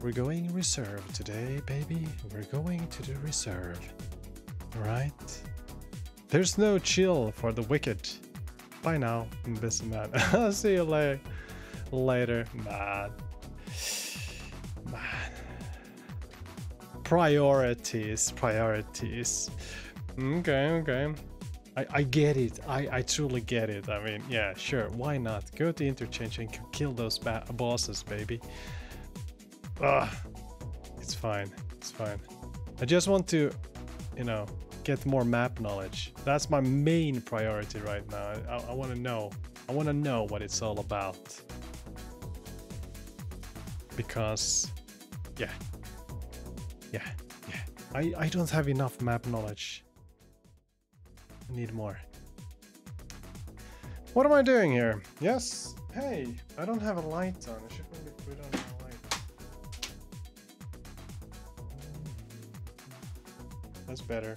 We're going reserve today, baby. We're going to the reserve. Right? There's no chill for the wicked. Bye now, man. I'll see you later. Later, man. Man. Priorities, priorities. Okay, okay. I, I get it. I, I truly get it. I mean, yeah, sure. Why not? Go to interchange and kill those bosses, baby. Ugh. It's fine. It's fine. I just want to, you know, get more map knowledge. That's my main priority right now. I, I want to know. I want to know what it's all about. Because, yeah. Yeah, yeah. I, I don't have enough map knowledge. I need more. What am I doing here? Yes. Hey, I don't have a light on. I should on That's better.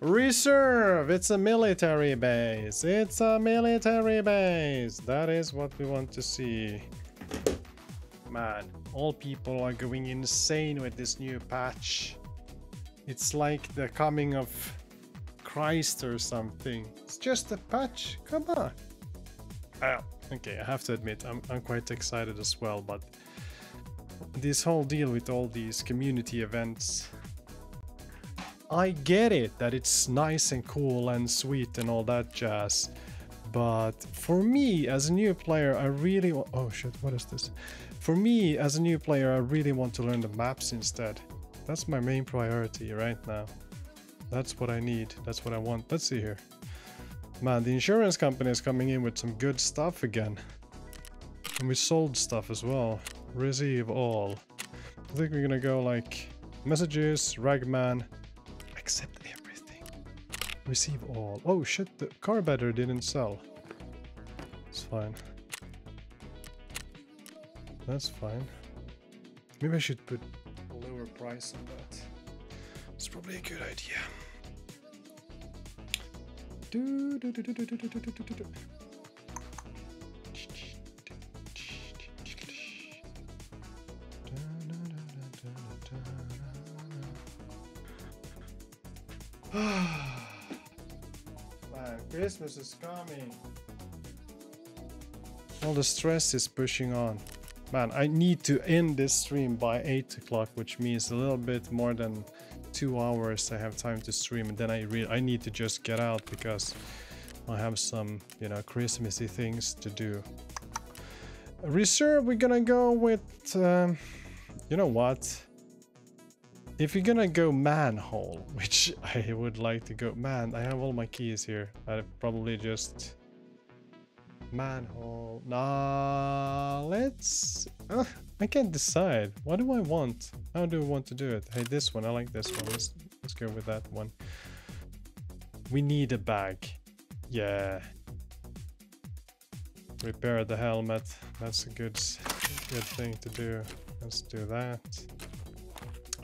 Reserve! It's a military base. It's a military base. That is what we want to see. Man, all people are going insane with this new patch. It's like the coming of Christ or something. It's just a patch. Come on. Okay, I have to admit, I'm, I'm quite excited as well, but this whole deal with all these community events I get it that it's nice and cool and sweet and all that jazz. But for me, as a new player, I really... Oh shit, what is this? For me, as a new player, I really want to learn the maps instead. That's my main priority right now. That's what I need. That's what I want. Let's see here. Man, the insurance company is coming in with some good stuff again. And we sold stuff as well. Receive all. I think we're gonna go like messages, Ragman, accept everything. Receive all. Oh shit, the car battery didn't sell. It's fine. That's fine. Maybe I should put a lower price on that. It's probably a good idea. Do, do, Christmas is coming. All the stress is pushing on. Man, I need to end this stream by 8 o'clock, which means a little bit more than two hours I have time to stream. And then I really I need to just get out because I have some, you know, Christmassy things to do. Reserve, we're gonna go with, um, you know what? If you're gonna go manhole, which I would like to go, man, I have all my keys here. I probably just manhole. Nah, let's. Uh, I can't decide. What do I want? How do I want to do it? Hey, this one. I like this one. Let's let's go with that one. We need a bag. Yeah. Repair the helmet. That's a good good thing to do. Let's do that.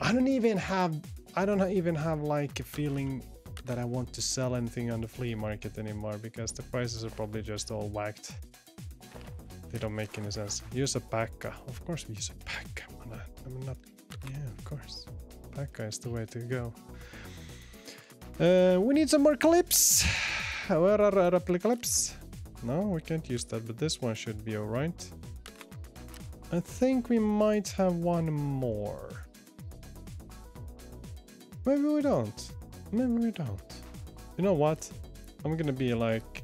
I don't even have, I don't even have like a feeling that I want to sell anything on the flea market anymore because the prices are probably just all whacked. They don't make any sense. Use a PACA. Of course we use a PACA. I'm not, yeah, of course. PACA is the way to go. Uh, we need some more clips. Where are our clips? No, we can't use that, but this one should be alright. I think we might have one more. Maybe we don't. Maybe we don't. You know what? I'm gonna be like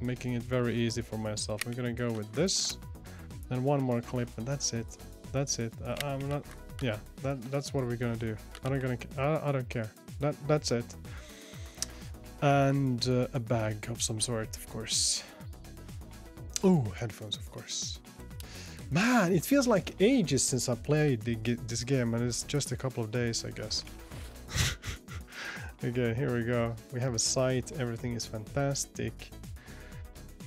making it very easy for myself. I'm gonna go with this, and one more clip, and that's it. That's it. I, am not. Yeah, that that's what we're gonna do. I don't gonna. I, I don't care. That that's it. And uh, a bag of some sort, of course. Oh, headphones, of course. Man, it feels like ages since I played the, this game, and it's just a couple of days, I guess. Okay, here we go. We have a site, everything is fantastic.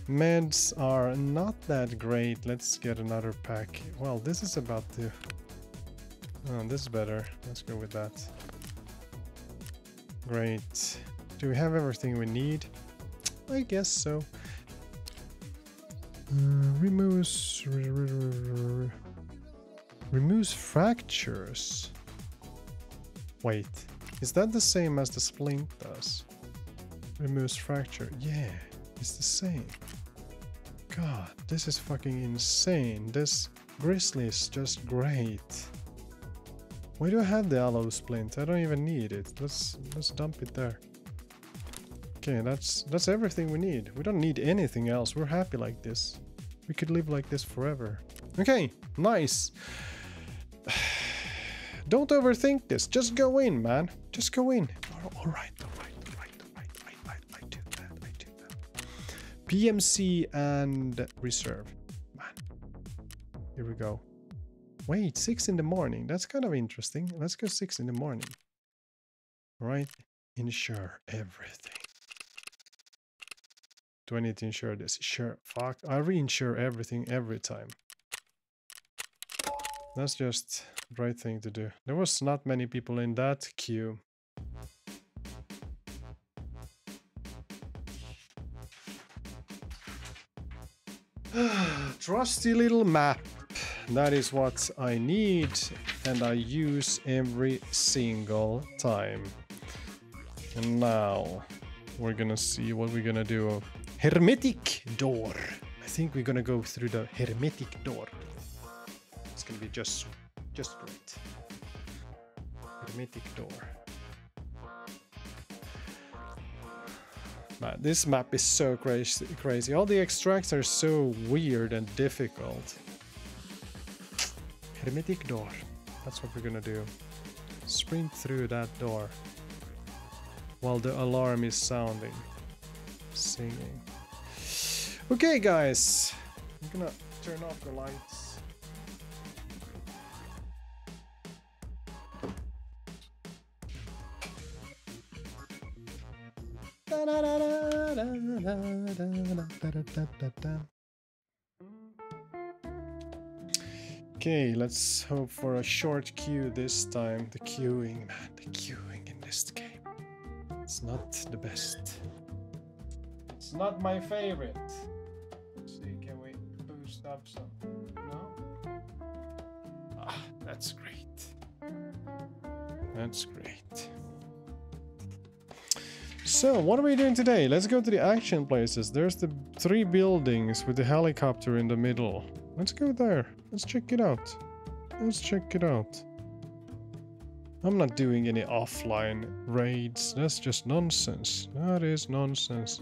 Meds are not that great. Let's get another pack. Well, this is about to... Oh, this is better. Let's go with that. Great. Do we have everything we need? I guess so. Uh, removes re- re- re- re- removes fractures. Wait, is that the same as the splint does? Removes fracture. Yeah, it's the same. God, this is fucking insane. This grizzly is just great. Why do I have the Alu splint? I don't even need it. Let's let's dump it there. Okay, that's that's everything we need. We don't need anything else. We're happy like this. We could live like this forever. Okay, nice. Don't overthink this. Just go in, man. Just go in. All right, all right, all right, all right, all right. I, I do that. I do that. PMC and reserve. Man. Here we go. Wait, six in the morning. That's kind of interesting. Let's go six in the morning. All right. Insure everything. Do I need to insure this? Sure. Fuck. I reinsure everything every time. That's just right thing to do. There was not many people in that queue. Trusty little map. That is what I need and I use every single time. And now we're gonna see what we're gonna do. Hermetic door. I think we're gonna go through the hermetic door. It's gonna be just just great. Hermetic door. Man, this map is so crazy crazy. All the extracts are so weird and difficult. Hermetic door. That's what we're gonna do. Sprint through that door. While the alarm is sounding. Singing. Okay guys. I'm gonna turn off the lights. Okay, let's hope for a short queue this time. The queuing, man, the queuing in this game. It's not the best. It's not my favorite. Let's see, can we boost up some? No? Ah, that's great. That's great. So, what are we doing today? Let's go to the action places. There's the three buildings with the helicopter in the middle. Let's go there. Let's check it out. Let's check it out. I'm not doing any offline raids. That's just nonsense. That is nonsense.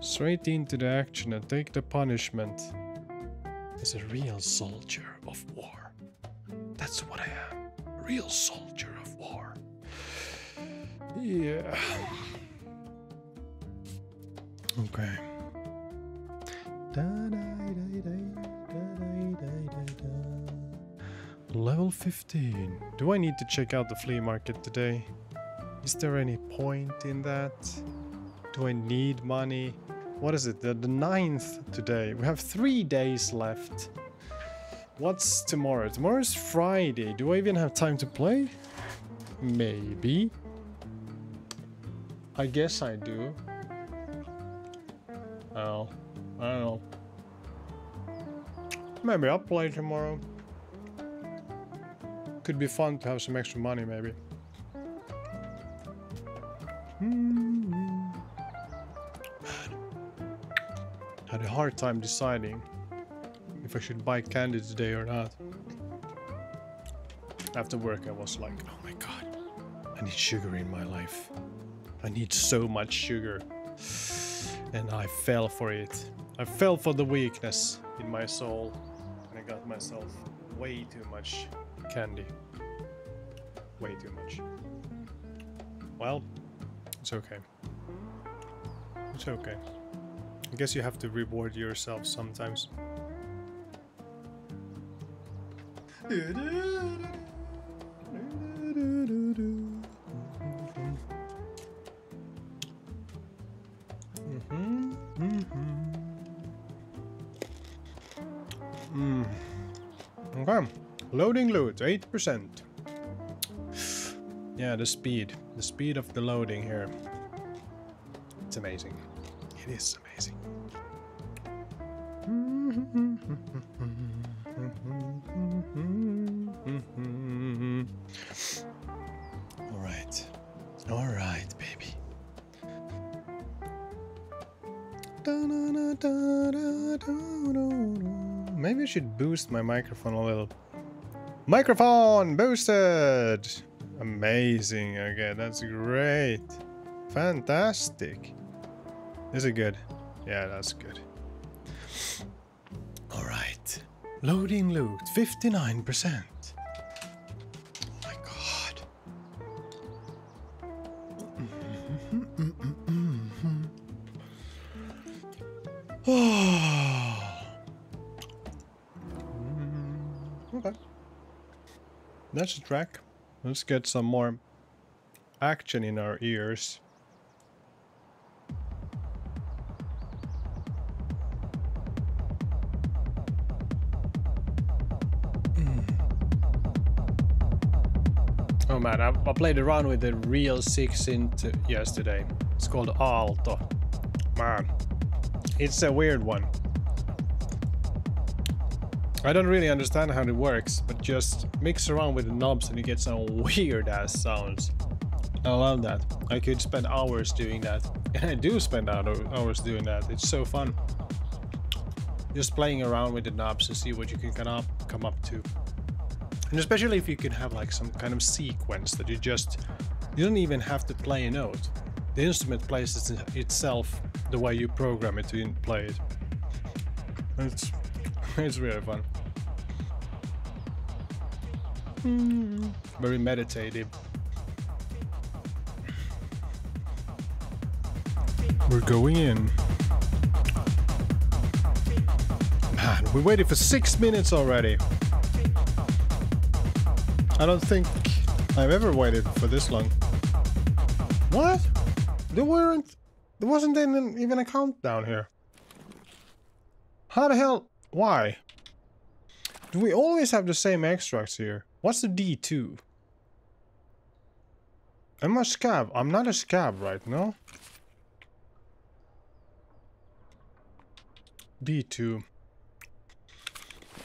Straight into the action and take the punishment. As a real soldier of war. That's what I am. Real soldier of war. Yeah. Okay. Level 15. Do I need to check out the flea market today? Is there any point in that? Do I need money? What is it? The, the ninth today. We have three days left. What's tomorrow? Tomorrow's Friday. Do I even have time to play? Maybe. I guess I do. I don't know. Maybe I'll play tomorrow. Could be fun to have some extra money, maybe. Hmm. Had a hard time deciding if I should buy candy today or not. After work, I was like, oh my god, I need sugar in my life. I need so much sugar. And I fell for it. I fell for the weakness in my soul. And I got myself way too much candy. Way too much. Well, it's okay. It's okay. I guess you have to reward yourself sometimes. Loading loot, 8%. Yeah, the speed. The speed of the loading here. It's amazing. It is amazing. All right. All right, baby. Maybe I should boost my microphone a little. Microphone boosted! Amazing. Okay, that's great. Fantastic. Is it good? Yeah, that's good. Alright. Loading loot, 59%. That's track. Let's get some more action in our ears. Oh man, I, I, played around with the real 6 int yesterday. It's called Aalto. Man, it's a weird one. I don't really understand how it works, but just mix around with the knobs and you get some weird ass sounds. I love that. I could spend hours doing that. And I do spend hours doing that. It's so fun. Just playing around with the knobs to see what you can come up, come up to. And especially if you can have like some kind of sequence that you just, you don't even have to play a note. The instrument plays itself the way you program it to play it. It's, it's really fun. Mm. Very meditative. We're going in. Man, we waited for six minutes already. I don't think I've ever waited for this long. What? There weren't... There wasn't even a countdown here. How the hell... Why? Do we always have the same extracts here? What's the D2? I'm a scav? I'm not a scav right now. D2.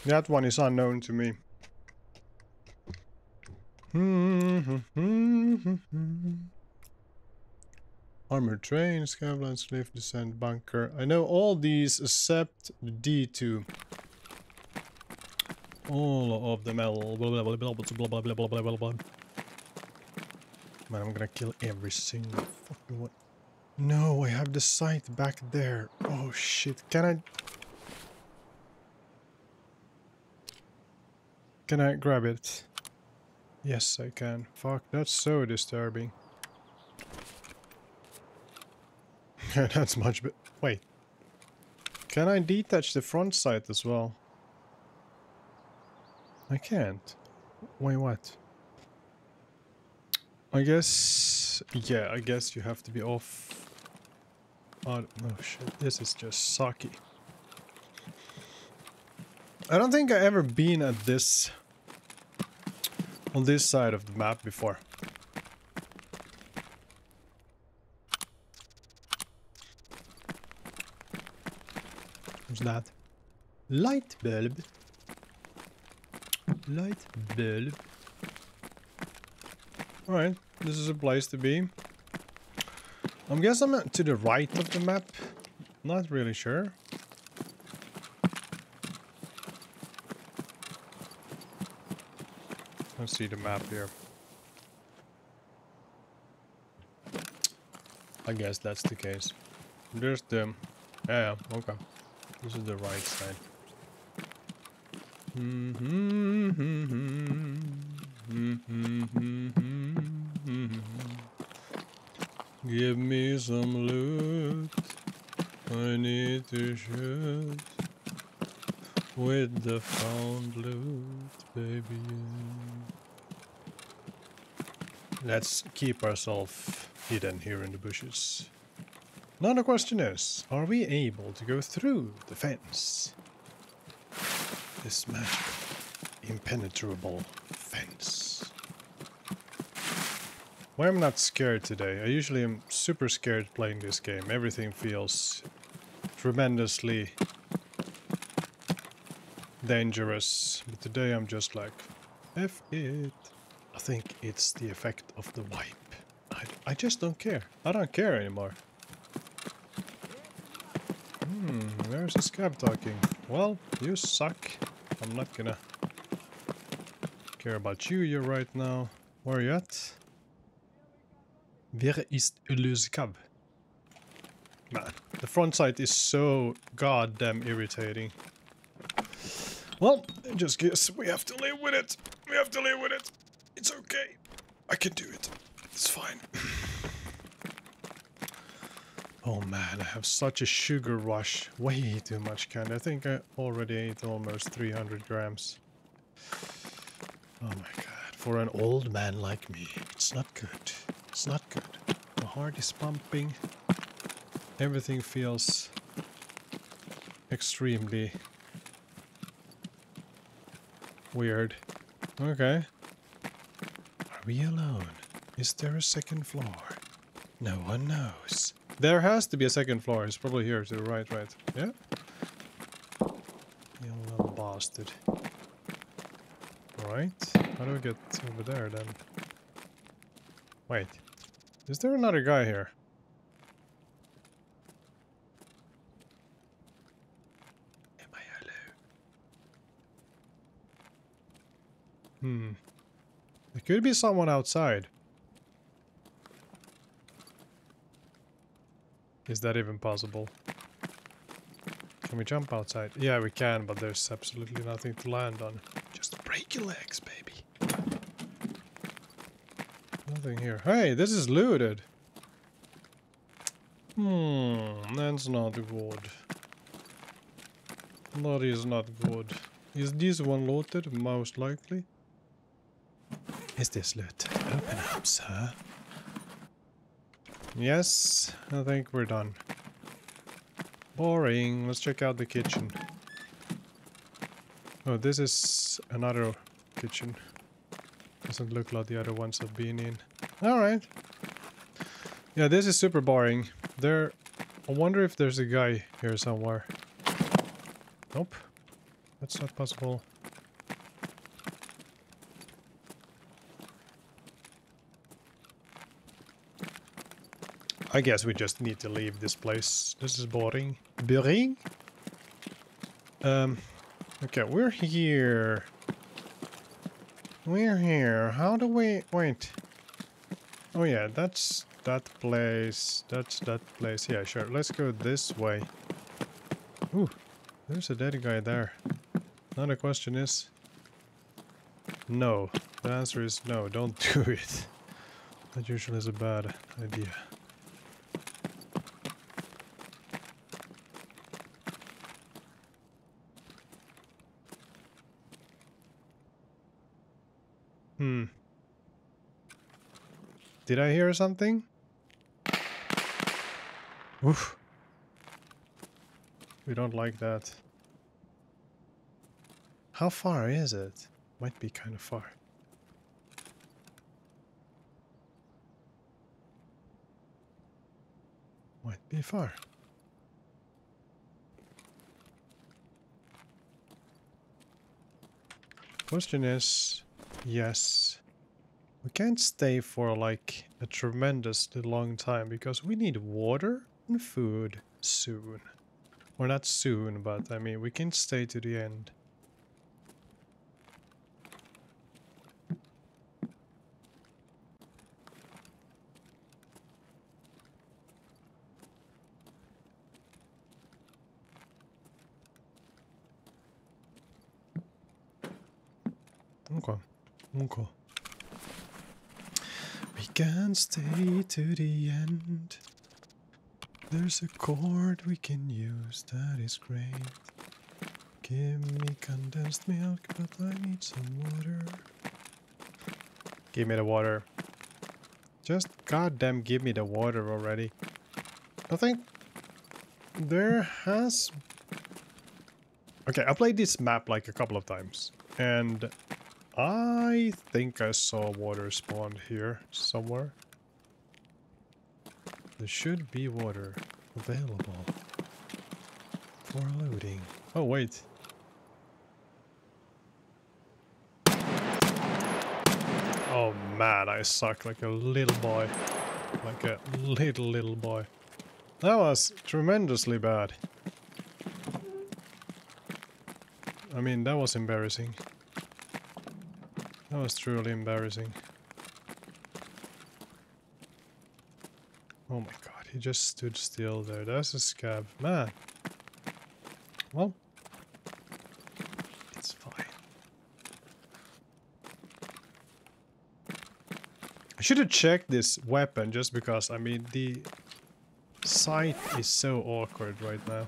That one is unknown to me. Hmm, hmm, hmm, Armored train, scavline, slave, descent, bunker. I know all these except the D2. All of the metal. Man, I'm gonna kill every single fucking one. No, I have the site back there. Oh shit, can I... Can I grab it? Yes, I can. Fuck, that's so disturbing. that's much but Wait. Can I detach the front sight as well? I can't. Wait, what? I guess... Yeah, I guess you have to be off... Oh, oh shit, this is just sucky. I don't think I ever been at this... On this side of the map before. That? Light bulb. Light bulb. Alright, this is a place to be. I'm guessing I'm to the right of the map. Not really sure. Let's see the map here. I guess that's the case. There's the... Yeah, okay. This is the right side. Give me some loot. I need to shoot with the found loot, baby. Let's keep ourselves hidden here in the bushes. Now the question is, are we able to go through the fence? this magical, impenetrable fence. Why am I not scared today? I usually am super scared playing this game. Everything feels tremendously dangerous. But today I'm just like, F it. I think it's the effect of the wipe. I, I just don't care. I don't care anymore. There's a scav talking. Well, you suck. I'm not gonna care about you you right now. Where are you at? Wer ist Uluskav? Man, the front sight is so goddamn irritating. Well, just guess we have to live with it. We have to live with it. It's okay. I can do it. It's fine. oh man, I have such a sugar rush. Way too much candy. I think I already ate almost 300 grams. Oh my god. For an old man like me, it's not good. It's not good. My heart is pumping. Everything feels extremely weird. Okay. Are we alone? Is there a second floor? No one knows. There has to be a second floor. It's probably here to the right, right? Yeah? You little bastard. Right. How do we get over there then? Wait. Is there another guy here? Am I alone? Hmm. There could be someone outside. Is that even possible? Can we jump outside? Yeah, we can, but there's absolutely nothing to land on. Just break your legs, baby. Nothing here. Hey, this is looted. Hmm, that's not good. That is not good. Is this one looted? Most likely. Is this loot? Open up, sir. Yes, I think we're done. Boring. Let's check out the kitchen. Oh, this is another kitchen. Doesn't look like the other ones I've been in. Alright. Yeah, this is super boring. There... I wonder if there's a guy here somewhere. Nope. That's not possible. I guess we just need to leave this place. This is boring. Boring? Um, okay, we're here. We're here. How do we... Wait. Oh yeah, that's that place. That's that place. Yeah, sure. Let's go this way. Ooh, there's a dead guy there. Now the question is... No. The answer is no, don't do it. That usually is a bad idea. Hmm. Did I hear something? Oof. We don't like that. How far is it? Might be kind of far. Might be far. Question is, yes, we can't stay for like a tremendously long time because we need water and food soon. Or not soon, but I mean, we can stay to the end. Okay. Okay. We stay to the end. There's a chord we can use that is great. Give me condensed milk, but I need some water. Give me the water. Just goddamn give me the water already. I think there has... Okay, I played this map like a couple of times. And I think I saw water spawned here somewhere. There should be water available for loading. Oh, wait. Oh man, I suck like a little boy. Like a little, little boy. That was tremendously bad. I mean, that was embarrassing. That was truly embarrassing. Oh my god, he just stood still there. That's a scav. Man. Well. It's fine. I should have checked this weapon just because, I mean, the sight is so awkward right now.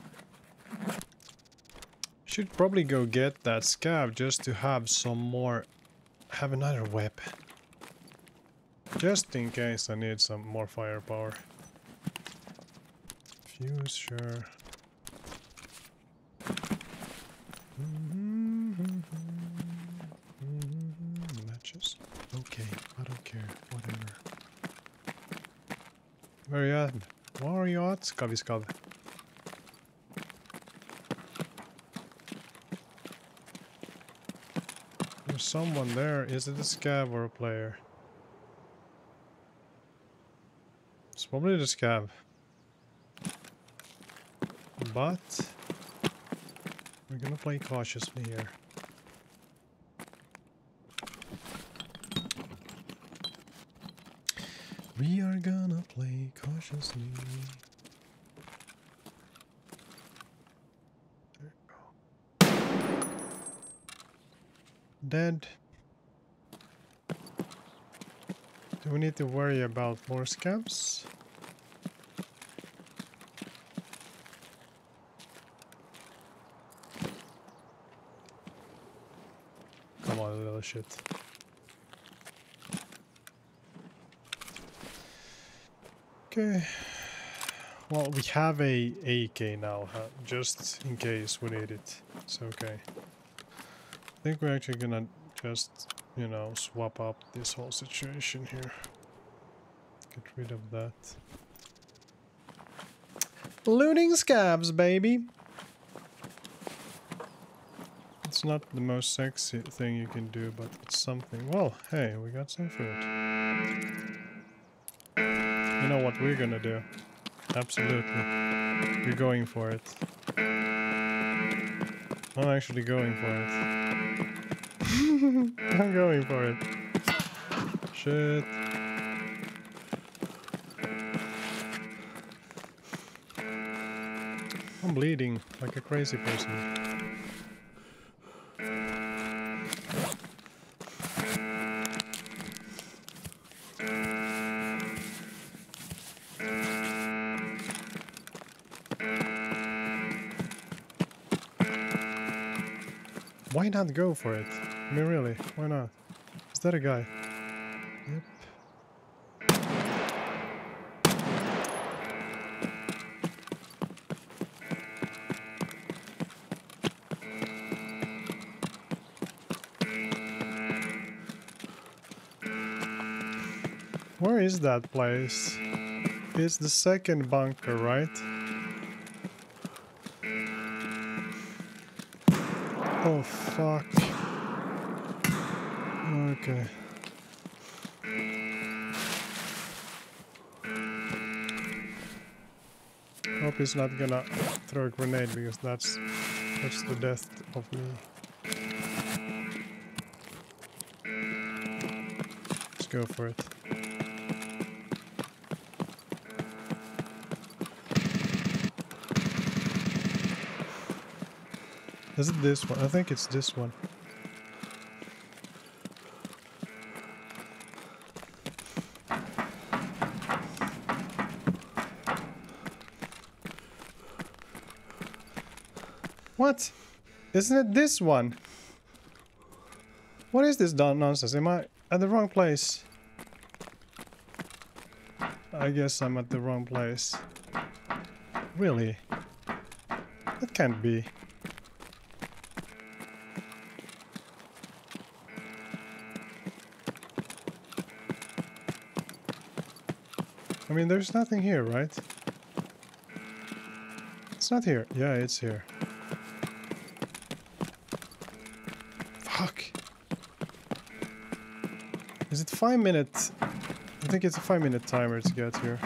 Should probably go get that scav just to have some more... Have another weapon. Just in case I need some more firepower. Fuse, sure. Matches. Okay, I don't care. Whatever. Where are you at? Where are you at? Skavi skav. There's someone there. Is it a scav or a player? It's probably the scav. But we're gonna play cautiously here. We are gonna play cautiously. Dead. Do we need to worry about more scavs? Come on, little shit. Okay. Well, we have a AK now, huh? just in case we need it. It's okay. I think we're actually gonna just, you know, swap up this whole situation here. Get rid of that. Looting scavs, baby! It's not the most sexy thing you can do, but it's something. Well, hey, we got some food. You know what we're gonna do? Absolutely. We're going for it. I'm actually going for it. I'm going for it. Shit. I'm bleeding like a crazy person. Not go for it? I mean, really, why not? Is that a guy? Yep. Where is that place? It's the second bunker, right? Oh, fuck. Okay. Hope he's not gonna throw a grenade because that's that's the death of me. Let's go for it. Is it this one? I think it's this one. What? Isn't it this one? What is this nonsense? Am I at the wrong place? I guess I'm at the wrong place. Really? That can't be. I mean, there's nothing here, right? It's not here. Yeah, it's here. Fuck. Is it five minutes? I think it's a five minute timer to get here.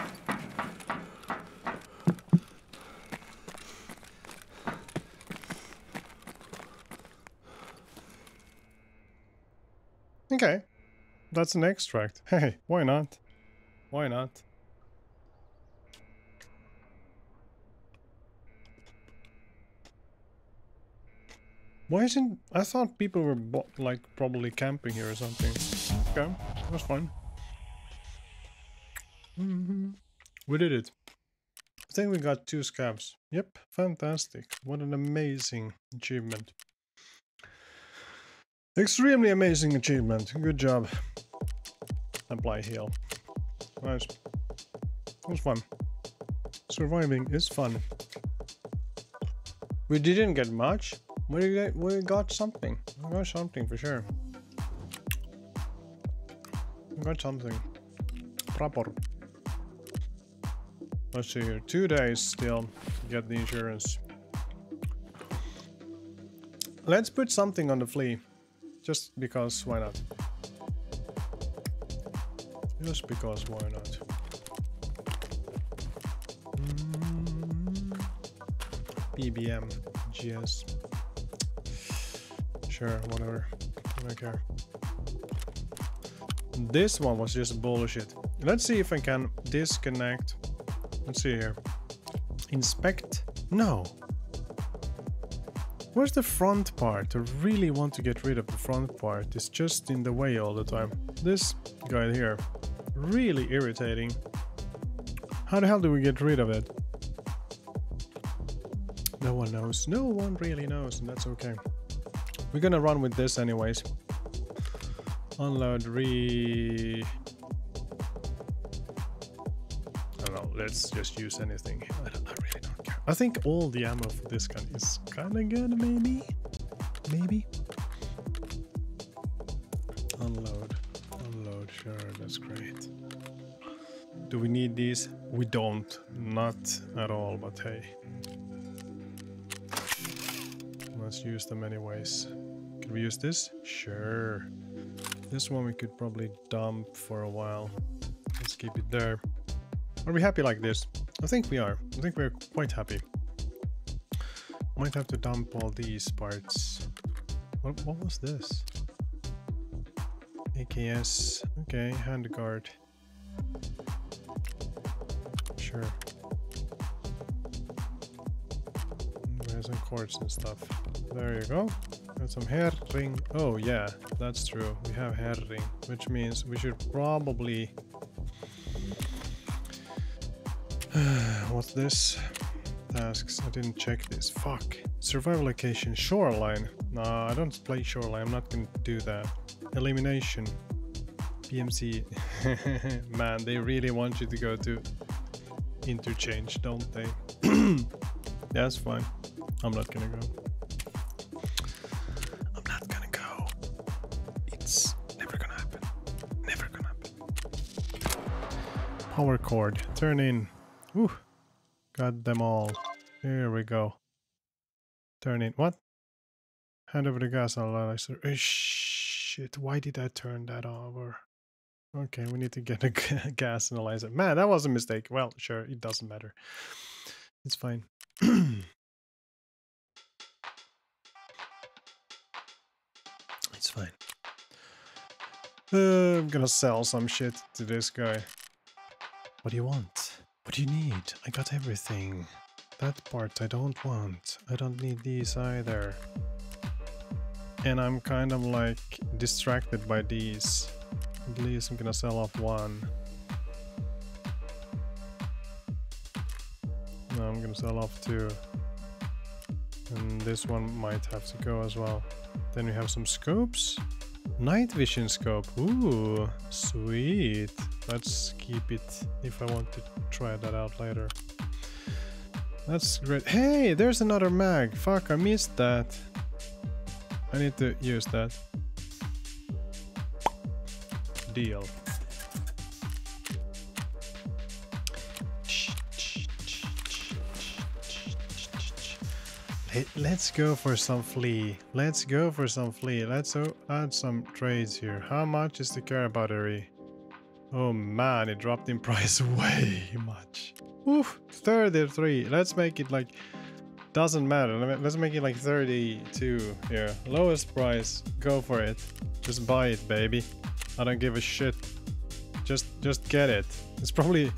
Okay. That's an extract. Hey, why not? Why not? Why isn't... I thought people were, like, probably camping here or something. Okay, that's fine. Mm -hmm. We did it. I think we got two scavs. Yep, fantastic. What an amazing achievement. Extremely amazing achievement. Good job. Apply heal. Nice. It was fun. Surviving is fun. We didn't get much. We got, we got something. We got something for sure. We got something. Proper. Let's see here. Two days still get the insurance. Let's put something on the flea. Just because, why not? Just because, why not? Mm, BBM, GS. Sure, whatever. I don't care. This one was just bullshit. Let's see if I can disconnect Let's see here. Inspect? No. Where's the front part? I really want to get rid of the front part. It's just in the way all the time. This guy here. Really irritating. How the hell do we get rid of it? No one knows. No one really knows, and that's okay. We're gonna run with this anyways. Unload, re... Oh, I don't know, let's just use anything. I, I, really don't care. I think all the ammo for this gun is kind of good, maybe? Maybe? Unload. Unload, sure, that's great. Do we need these? We don't. Not at all, but hey. Use them anyways. Can we use this? Sure. This one we could probably dump for a while. Let's keep it there. Are we happy like this? I think we are. I think we're quite happy. Might have to dump all these parts. What, what was this? AKS. Okay, handguard. Sure. There's some cords and stuff. There you go. Got some herring. Oh yeah, that's true. We have herring, which means we should probably What's this? Tasks. I didn't check this. Fuck. Survival location. Shoreline. Nah, I don't play Shoreline. I'm not gonna do that. Elimination. PMC. Man, they really want you to go to interchange, don't they? That's fine. I'm not gonna go. Power cord. Turn in. Whew. Got them all. Here we go. Turn in. What? Hand over the gas analyzer. Oh, shit, why did I turn that over? Okay, we need to get a gas analyzer. Man, that was a mistake. Well, sure, it doesn't matter. It's fine. it's fine. Uh, I'm gonna sell some shit to this guy. What do you want? What do you need? I got everything. That part I don't want. I don't need these either. And I'm kind of like distracted by these. At least I'm gonna sell off one. No, I'm gonna sell off two. And this one might have to go as well. Then we have some scopes. Night vision scope. Ooh, sweet. Let's keep it if I want to try that out later. That's great. Hey, there's another mag. Fuck, I missed that. I need to use that. Deal. Let's go for some flea. Let's go for some flea. Let's add some trades here. How much is the car battery? Oh man, it dropped in price way much. Oof, 33. Let's make it like Doesn't matter. Let's make it like 32 here. Lowest price. Go for it. Just buy it, baby. I don't give a shit. Just just get it. It's probably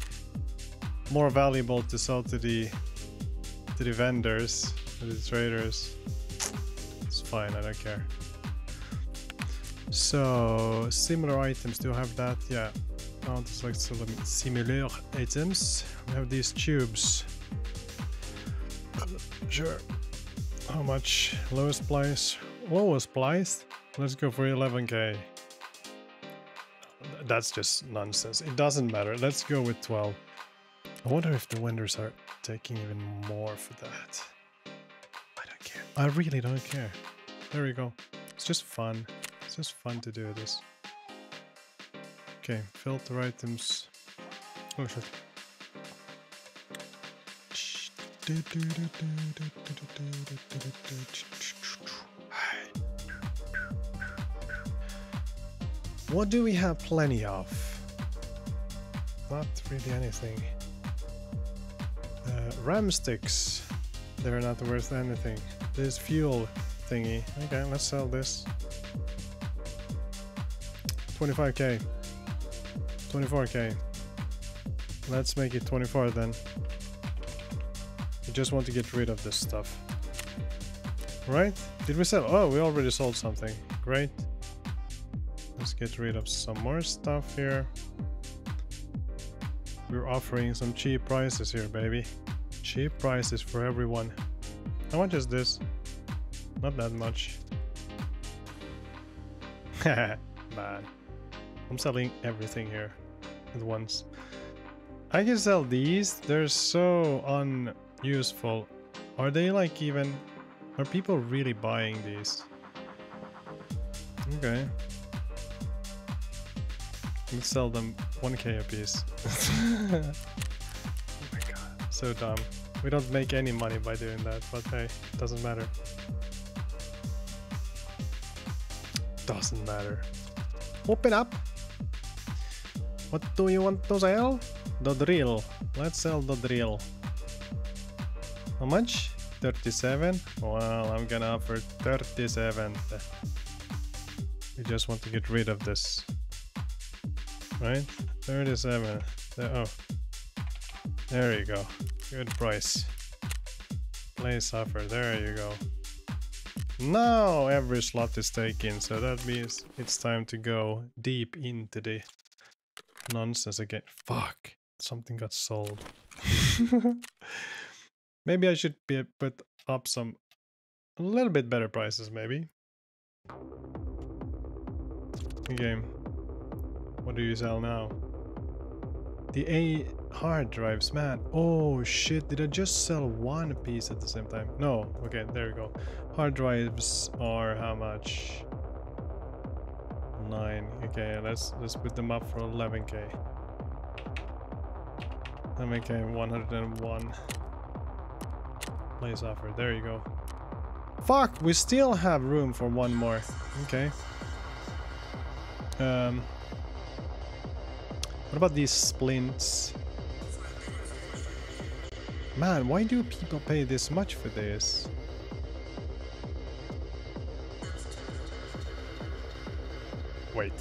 more valuable to sell to the to the vendors, to the traders. It's fine, I don't care. So similar items, do I have that? Yeah. It's like sim- similar items. We have these tubes. Sure. How much? Lowest price? Lowest price? Let's go for 11k. That's just nonsense. It doesn't matter. Let's go with 12. I wonder if the vendors are taking even more for that. I really don't care. There we go. It's just fun. It's just fun to do this. Okay, filter items. Oh shit. What do we have plenty of? Not really anything. Uh, ram sticks. They're not worth anything. This fuel thingy. Okay, let's sell this. 25k. 24k. Let's make it 24 then. We just want to get rid of this stuff. Right? Did we sell? Oh, we already sold something. Great. Let's get rid of some more stuff here. We're offering some cheap prices here, baby. Cheap prices for everyone. How much is this? Not that much. Man. I'm selling everything here at once. I can sell these. They're so unuseful. Are they like even... Are people really buying these? Okay. Let's sell them 1k a piece. oh my god, so dumb. We don't make any money by doing that, but hey, doesn't matter. Doesn't matter. Open up! What do you want to sell? The drill. Let's sell the drill. How much? 37? Well, I'm gonna offer 37. We just want to get rid of this. Right? 37. Oh. There you go. Good price. Place offer. There you go. Now every slot is taken, so that means it's time to go deep into the nonsense again. Fuck. Something got sold. maybe I should be put up some a little bit better prices, maybe. Game. What do you sell now? The A hard drives, man. Oh shit, did I just sell one piece at the same time? No, okay, there we go. Hard drives are how much? Nine. Okay, let's let's put them up for 11k. 11k, 101. Place offer. There you go. Fuck, we still have room for one more. Okay. Um. What about these splints? Man, why do people pay this much for this? Wait.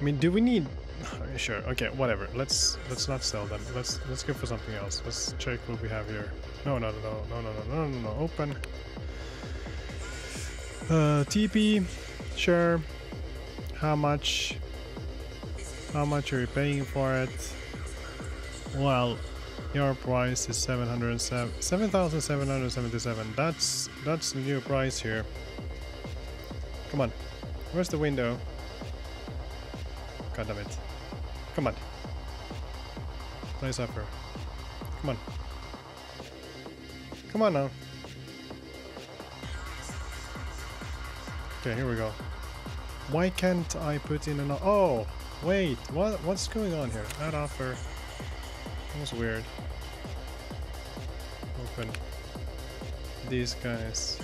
I mean, do we need... Sure, okay, whatever. Let's let's not sell them. Let's let's go for something else. Let's check what we have here. No, no, no, no, no, no, no, no, no. Open. Uh, TP. Sure. How much? How much are you paying for it? Well, your price is 707 7,777. That's that's the new price here. Come on. Where's the window? God damn it. Come on. Nice offer. Come on. Come on now. Okay, here we go. Why can't I put in an... Oh! Wait, what? what's going on here? That offer... That was weird. Open. These guys.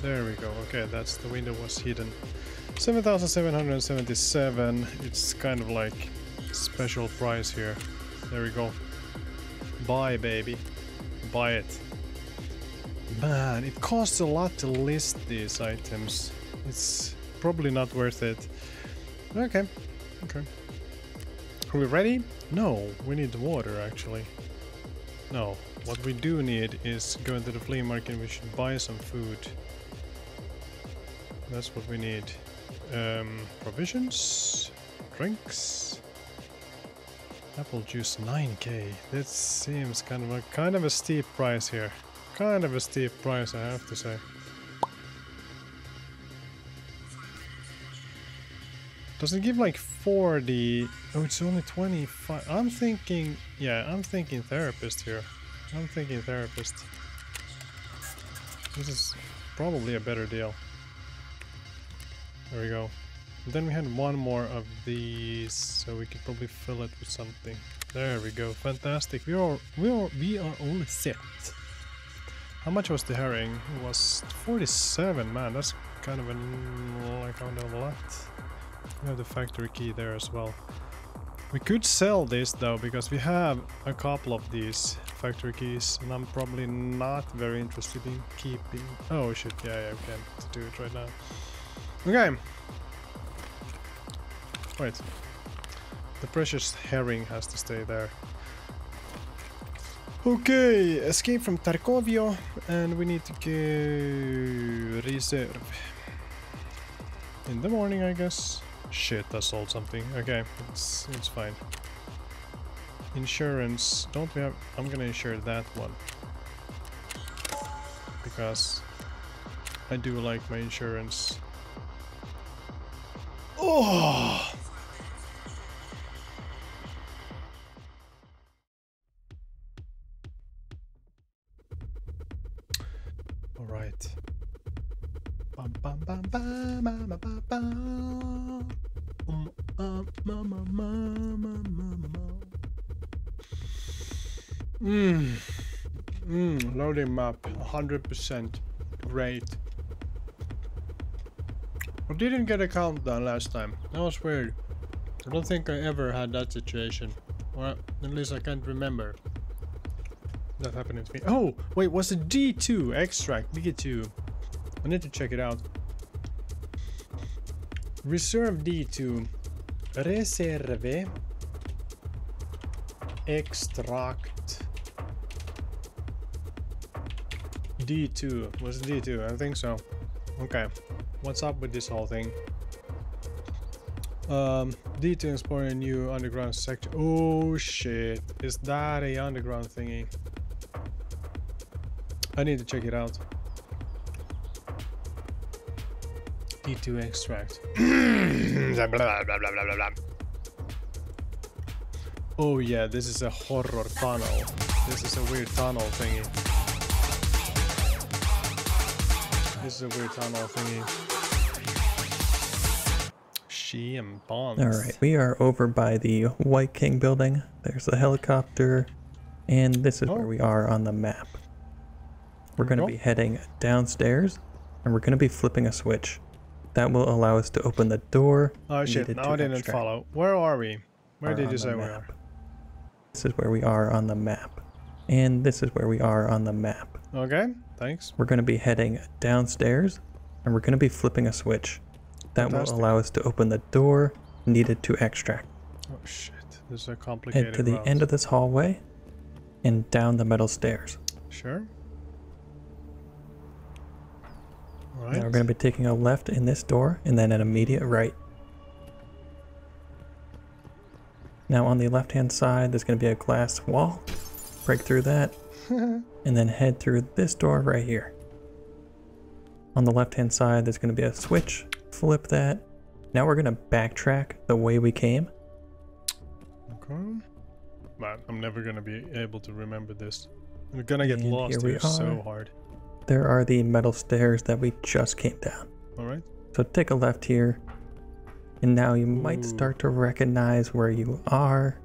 There we go. Okay, that's the window was hidden. 7,777. It's kind of like special price here. There we go. Buy, baby. buy it. Man, it costs a lot to list these items. It's probably not worth it. Okay, okay. Are we ready? No, we need water actually. No, what we do need is go into the flea market and we should buy some food. That's what we need. Um, provisions, drinks, apple juice 9k. That seems kind of a kind of a steep price here. Kind of a steep price, I have to say. Does it give like 40? Oh, it's only 25. I'm thinking, yeah, I'm thinking therapist here. I'm thinking therapist. This is probably a better deal. There we go. Then we had one more of these, so we could probably fill it with something. There we go. Fantastic. We are we are we are all set. How much was the herring? It was 47. Man, that's kind of a like kind of a lot. We have the factory key there as well. We could sell this though, because we have a couple of these factory keys, and I'm probably not very interested in keeping... Oh shit, yeah, yeah, I can't do it right now. Okay. Wait. The precious herring has to stay there. Okay, escape from Tarkovio, and we need to go reserve. In the morning, I guess. Shit, I sold something. Okay, it's it's fine. Insurance. Don't we have... I'm gonna insure that one. Because I do like my insurance. Oh! All Mm. Mm, loading map, 100%. Great. I didn't get a countdown last time. That was weird. I don't think I ever had that situation. Or at least I can't remember. That happened to me. Oh, wait, was it D2 extract? D2. I need to check it out. Reserve D2. Reserve. Extract. D2. Was D2? I think so. Okay. What's up with this whole thing? Um, D2 exploring a new underground sector. Oh shit. Is that a underground thingy? I need to check it out. D2 extract. blah, blah, blah, blah, blah, blah. Oh yeah, this is a horror tunnel. This is a weird tunnel thingy. This is a weird tunnel thingy. She and Bonds. All right, we are over by the White King building. There's the helicopter, and this is Oh. where we are on the map. We're going to go. be oh. heading downstairs, and we're going to be flipping a switch. That will allow us to open the door. Oh shit, needed no, to I didn't extract. follow. Where are we? Where are did you say we are? This is where we are on the map. And this is where we are on the map. Okay, thanks. We're going to be heading downstairs, and we're going to be flipping a switch. That Fantastic. will allow us to open the door needed to extract. Oh shit, this is a complicated Head to the route. end of this hallway and down the metal stairs. Sure. Now we're going to be taking a left in this door and then an immediate right. Now on the left hand side, there's going to be a glass wall. Break through that and then head through this door right here. On the left hand side, there's going to be a switch. Flip that. Now we're going to backtrack the way we came. Okay. Man, I'm never gonna be able to remember this. I'm gonna get And lost here here so hard. There are the metal stairs that we just came down. Alright. So take a left here. And now you might Ooh. start to recognize where you are.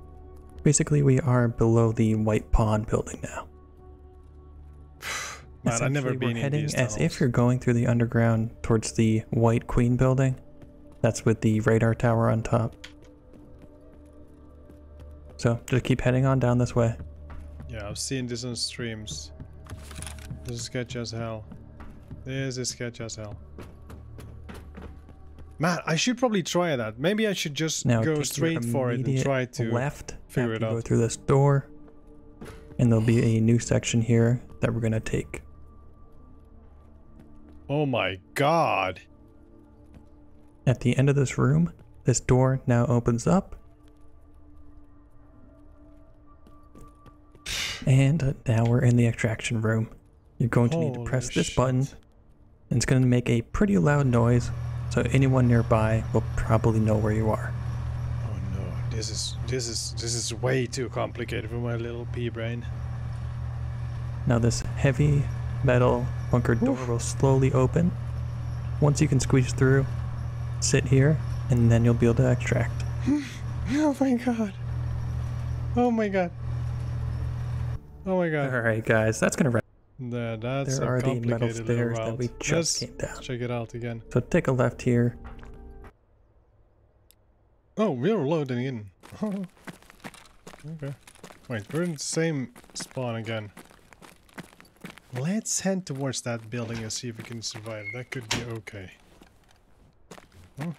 Basically, we are below the White Pawn building now. Man, I've never been heading these as if you're going through the underground towards the White Queen building. That's with the radar tower on top. So just keep heading on down this way. Yeah, I've seen this on streams. This is sketch as hell. This is sketch as hell. Man, I should probably try that. Maybe I should just Now go straight for it and try to left figure it you go through this door, and there'll be a new section here that we're gonna take. Oh my god. At the end of this room, this door now opens up. And now we're in the extraction room. You're going to need to Holy press this shit. button, and it's going to make a pretty loud noise, so anyone nearby will probably know where you are. Oh no, this is this is this is way too complicated for my little pea brain. Now, this heavy metal bunker door Oof. will slowly open. Once you can squeeze through, sit here, and then you'll be able to extract. Oh my god. Oh my god. Oh my god. Alright, guys, that's going to wrap. Yeah, that's There a are the metal stairs that we just Let's came down. check it out again. So take a left here. Oh, we're loading in. okay. Wait, we're in the same spawn again. Let's head towards that building and see if we can survive. That could be okay. Oh.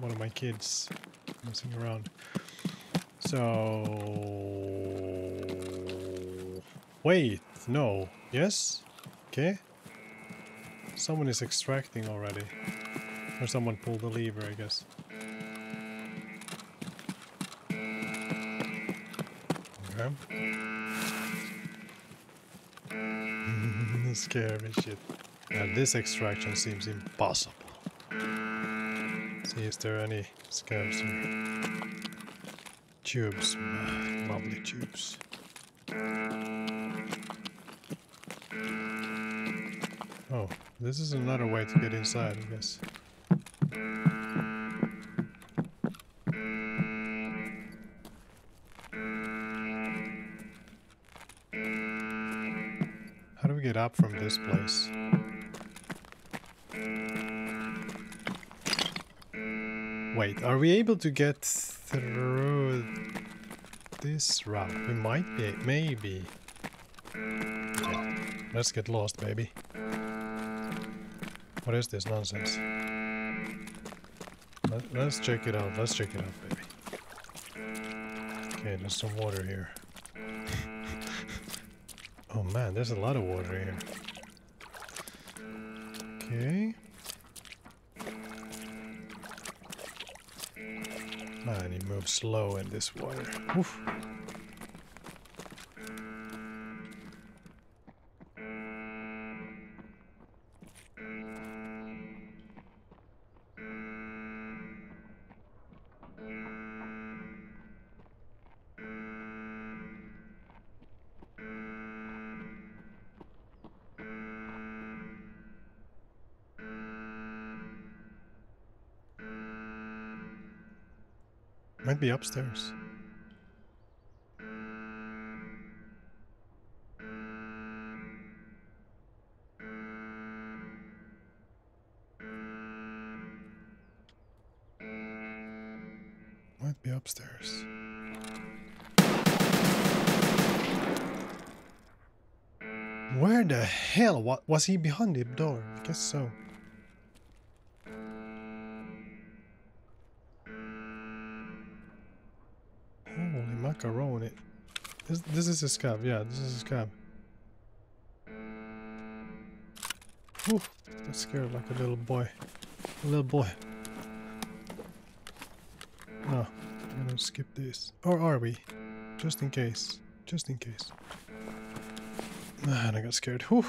One of my kids messing around. So... Wait, no. Yes? Okay. Someone is extracting already. Or someone pulled the lever, I guess. Okay. Scary shit. Now this extraction seems impossible. See, is there any scavs here? Tubes, lovely tubes. This is another way to get inside, I guess. How do we get up from this place? Wait, are we able to get through this route? We might be, maybe. Okay, let's get lost, baby. What is this nonsense? Let, let's check it out, let's check it out, baby. Okay, there's some water here. oh man, there's a lot of water here. Okay. Man, he moves slow in this water. Oof. Might be upstairs. Might be upstairs. Where the hell? What was he behind the door? I guess so. Macaroni. This, this is a scav, yeah, this is a scav. Whew, I got scared like a little boy. A little boy. No, I'm gonna skip this. Or are we? Just in case. Just in case. Man, I got scared. Whew.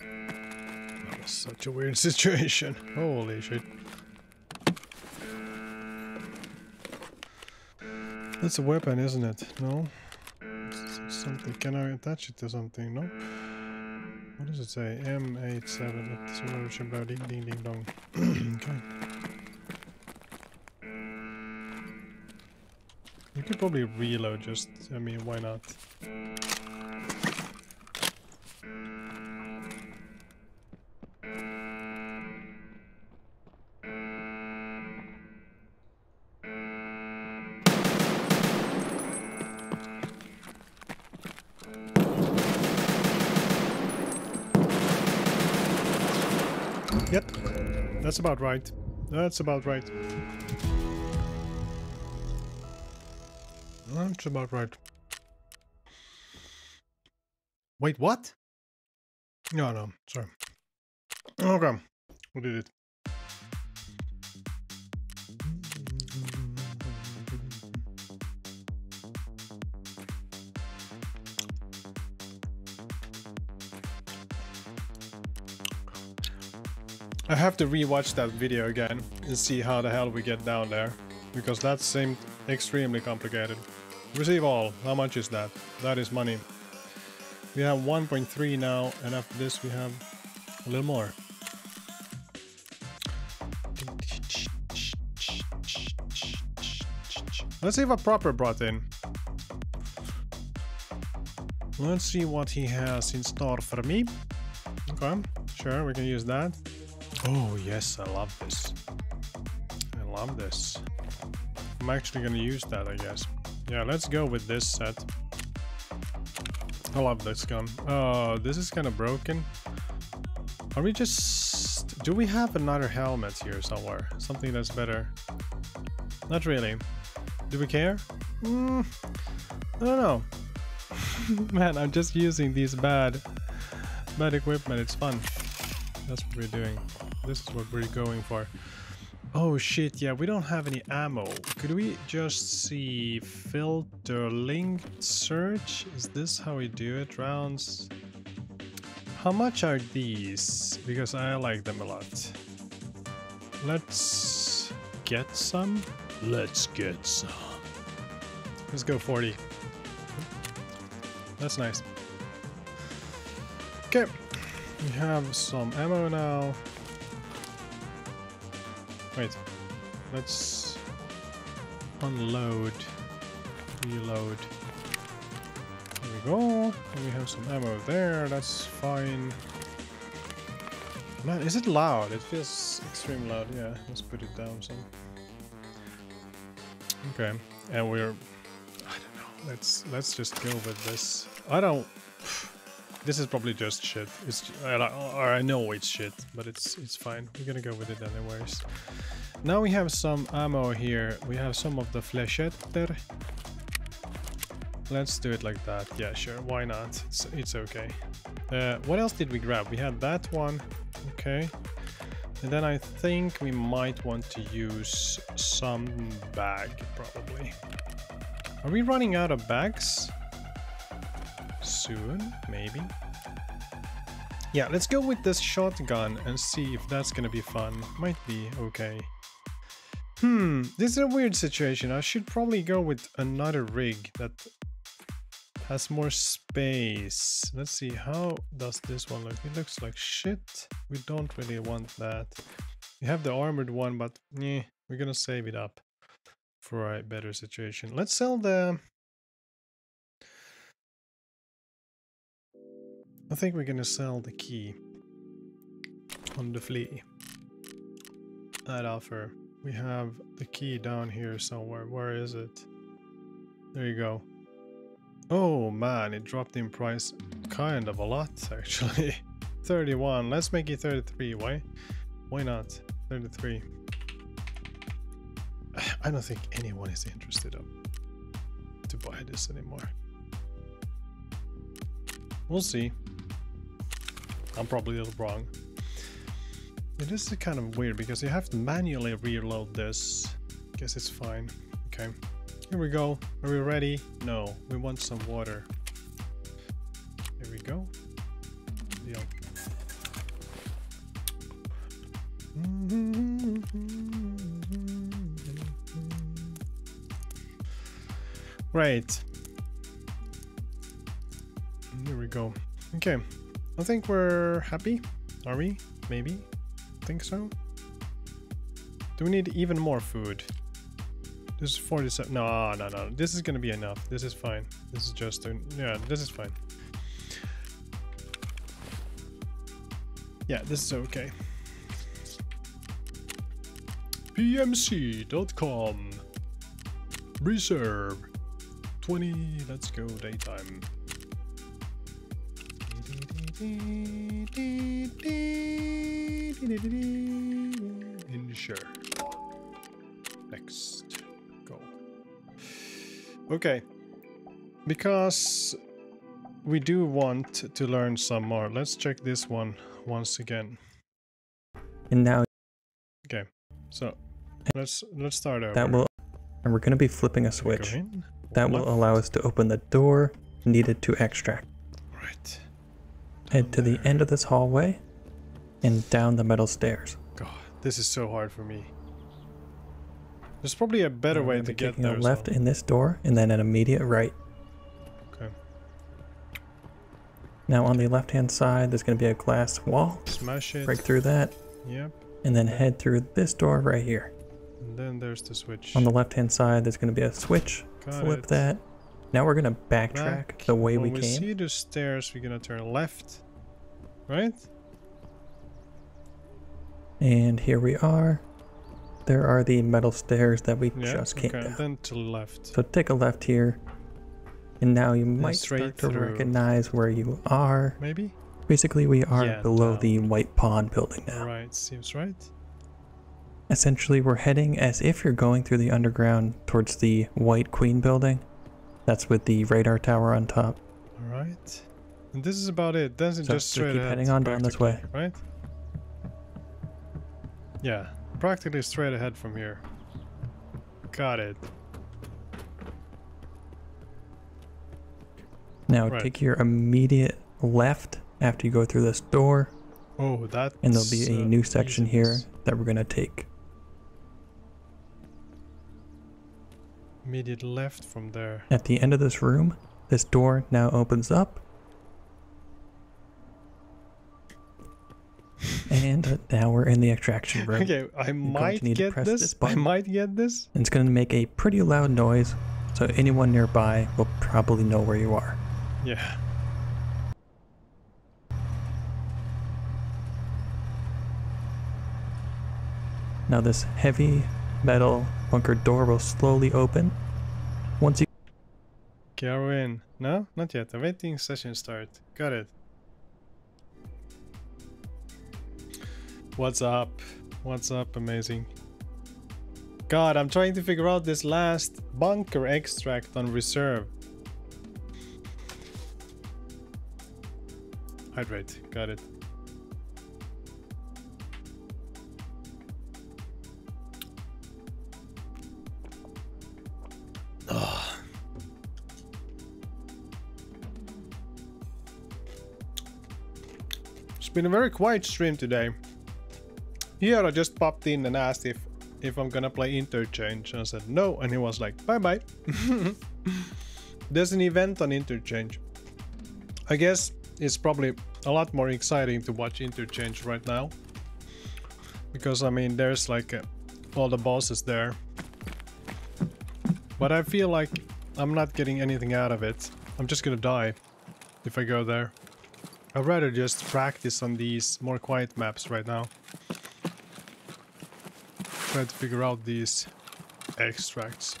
That was such a weird situation. Holy shit. That's a weapon, isn't it? No? It's something. Can I attach it to something? Nope. What does it say? M87. It's another shibao. Ding ding ding dong. okay. You could probably reload just, I mean, why not? That's about right. That's about right. That's about right. Wait, what? No, no, sorry. Okay, we did it. I have to rewatch that video again and see how the hell we get down there. Because that seemed extremely complicated. Receive all. How much is that? That is money. We have 1.3 now, and after this we have a little more. Let's see what Prapor brought in. Let's see what he has in store for me. Okay, sure, we can use that. Oh, yes, I love this. I love this. I'm actually gonna use that, I guess. Yeah, let's go with this set. I love this gun. Oh, this is kind of broken. Are we just... Do we have another helmet here somewhere? Something that's better? Not really. Do we care? Mm, I don't know. Man, I'm just using these bad, bad equipment. It's fun. That's what we're doing. This is what we're going for. Oh shit, yeah, we don't have any ammo. Could we just see filter linked search? Is this how we do it? Rounds. How much are these? Because I like them a lot. Let's get some. Let's get some. Let's go 40. That's nice. Okay. We have some ammo now. Wait. Let's unload. Reload. There we go. We have some ammo there. That's fine. Man, is it loud? It feels extremely loud. Yeah, let's put it down some. Okay. And we're I don't know. Let's let's just go with this. I don't this is probably just shit. It's I know it's shit, but it's it's fine. We're gonna go with it anyways. Now we have some ammo here. We have some of the flechetter. Let's do it like that. Yeah, sure. Why not? It's, it's okay. Uh, what else did we grab? We had that one. Okay. And then I think we might want to use some bag, probably. Are we running out of bags? Soon, maybe. Yeah, let's go with this shotgun and see if that's gonna be fun. Might be okay. Hmm, this is a weird situation. I should probably go with another rig that has more space. Let's see, how does this one look? It looks like shit. We don't really want that. We have the armored one, but yeah, we're gonna save it up for a better situation. Let's sell the I think we're gonna sell the key on the flea. That offer. We have the key down here somewhere. Where is it? There you go. Oh man, it dropped in price kind of a lot actually. 31. Let's make it 33. Why? Why not? 33. I don't think anyone is interested of to buy this anymore. We'll see. I'm probably a little wrong. It is kind of weird because you have to manually reload this. Guess it's fine. Okay. Here we go. Are we ready? No. We want some water. Here we go. Deal. Right. Here we go. Okay. I think we're happy. Are we? Maybe? Think so? Do we need even more food? This is 47. No, no, no. This is gonna be enough. This is fine. This is just... A, yeah, this is fine. Yeah, this is okay. PMC.com Reserve 20. Let's go daytime. Insure. Next. Go. Okay. Because we do want to learn some more. Let's check this one once again. And now Okay. So let's let's start over. that will, and we're going to be flipping a switch. That will allow us to open the door needed to extract. Right. Head to the end of this hallway and down the metal stairs. God, this is so hard for me. There's probably a better way to be get there. a left in this door and then an immediate right. Okay. Now on the left hand side, there's going to be a glass wall. Smash it. Break through that Yep. and then head through this door right here. And then there's the switch. On the left hand side, there's going to be a switch. Got Flip it. that. Now we're going to backtrack Back. the way when we we came. see the stairs, we're gonna turn left. Right? And here we are. There are the metal stairs that we Yeah. just came okay. down. Then to left. So take a left here. And now you might start to through. recognize where you are. Maybe. Basically, we are Yeah, below down. the White Pawn building now. Right. Seems right. Essentially, we're heading as if you're going through the underground towards the White Queen building. That's with the radar tower on top. All right. And this is about it. It's So- just so straight keep ahead. heading on down this way. Right? Yeah. Practically straight ahead from here. Got it. Now Right. take your immediate left after you go through this door, Oh, that. and there'll be a new section here that we're gonna take. Immediate left from there. At the end of this room, this door now opens up. and now we're in the extraction room. Okay, I going might to need to get press this. this I might get this. And it's going to make a pretty loud noise, so anyone nearby will probably know where you are. Yeah. Now this heavy metal bunker door will slowly open. Once you Go in. No, not yet. Awaiting session start. Got it. What's up? What's up? Amazing. God, I'm trying to figure out this last bunker extract on reserve. Hydrate. Got it. It's been a very quiet stream today. Here I just popped in and asked if if I'm gonna play interchange and I said no and he was like bye bye. There's an event on interchange. I guess it's probably a lot more exciting to watch interchange right now. Because I mean there's like uh, all the bosses there. But I feel like I'm not getting anything out of it. I'm just gonna die if I go there. I'd rather just practice on these more quiet maps right now. Try to figure out these extracts.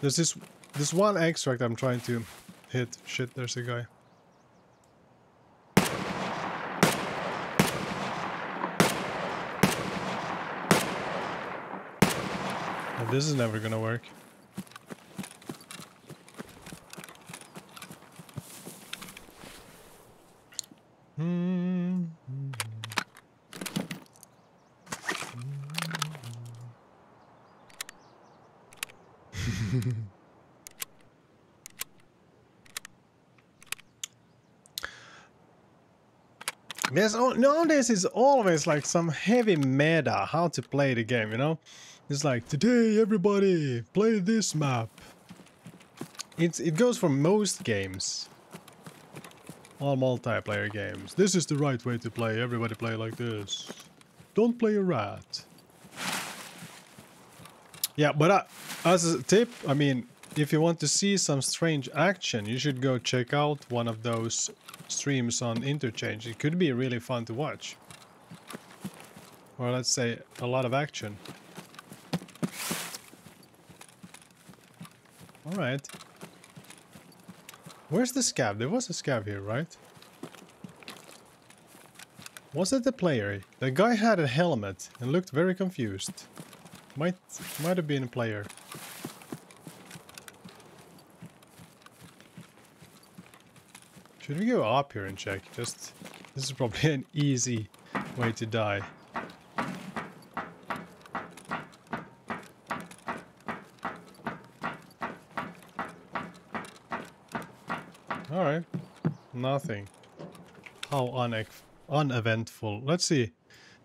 There's this this one extract I'm trying to hit. Shit, there's a guy. This is never gonna work. There's al- nowadays is always like some heavy meta how to play the game, you know? It's like today everybody play this map. It's it goes for most games. All multiplayer games. This is the right way to play. Everybody play like this. Don't play a rat. Yeah, but uh, as a tip, I mean, if you want to see some strange action, you should go check out one of those streams on Interchange. It could be really fun to watch. Or let's say a lot of action. Alright. Where's the scav? There was a scav here, right? Was it the player? The guy had a helmet and looked very confused. Might might have been a player. Should we go up here and check? Just this is probably an easy way to die. Alright. Nothing. How uneventful. Let's see.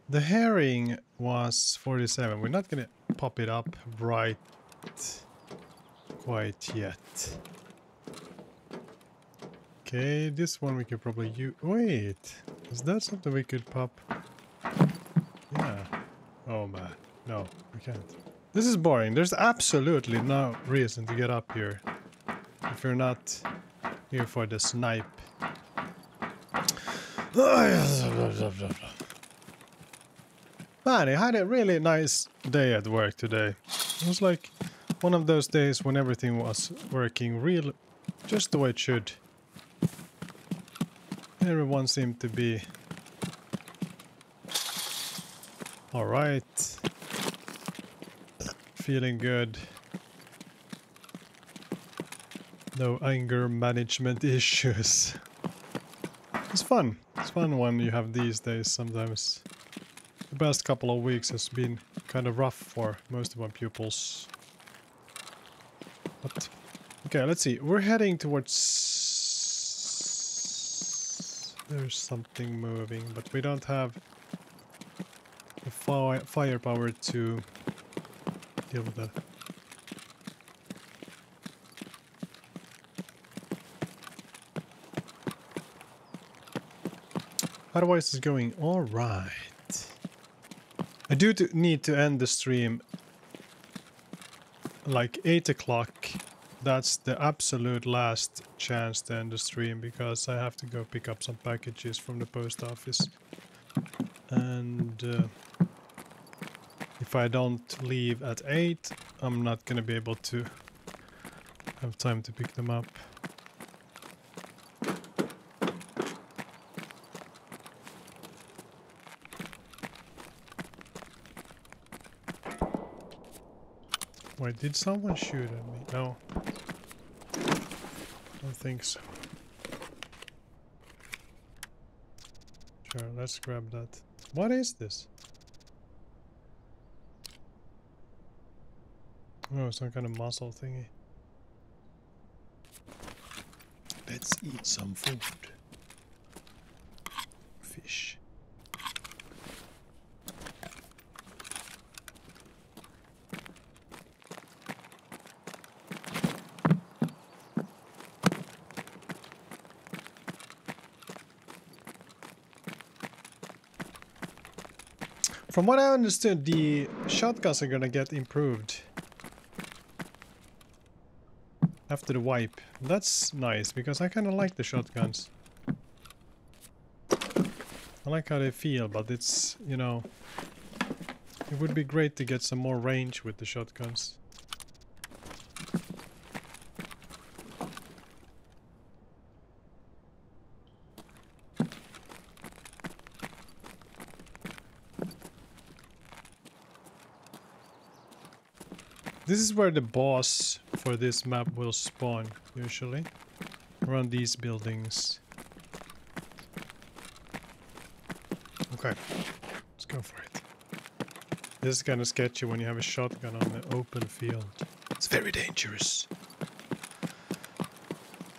The herring was 47. We're not gonna pop it up right quite yet. Okay, this one we could probably use. Wait, is that something we could pop? Yeah. Oh man, no, we can't. This is boring. There's absolutely no reason to get up here if you're not here for the snipe. Man, I had a really nice day at work today. It was like one of those days when everything was working real, just the way it should. Everyone seemed to be alright. Feeling good. No anger management issues. It's fun. It's fun when you have these days sometimes The past couple of weeks has been kind of rough for most of my pupils. But, okay, let's see. We're heading towards... There's something moving, but we don't have the fi firepower to deal with that. Otherwise it's going alright. I do need to end the stream like 8 o'clock. That's the absolute last chance to end the stream because I have to go pick up some packages from the post office. And uh, if I don't leave at 8, I'm not gonna be able to have time to pick them up. Wait, did someone shoot at me? No. I don't think so. Sure, let's grab that. What is this? Oh, some kind of muscle thingy. Let's eat some food. Fish. From what I understood, the shotguns are gonna get improved. After the wipe. That's nice, because I kinda like the shotguns. I like how they feel, but it's, you know... It would be great to get some more range with the shotguns. This is where the boss for this map will spawn, usually. Around these buildings. Okay, let's go for it. This is kind of sketchy when you have a shotgun on the open field. It's very dangerous.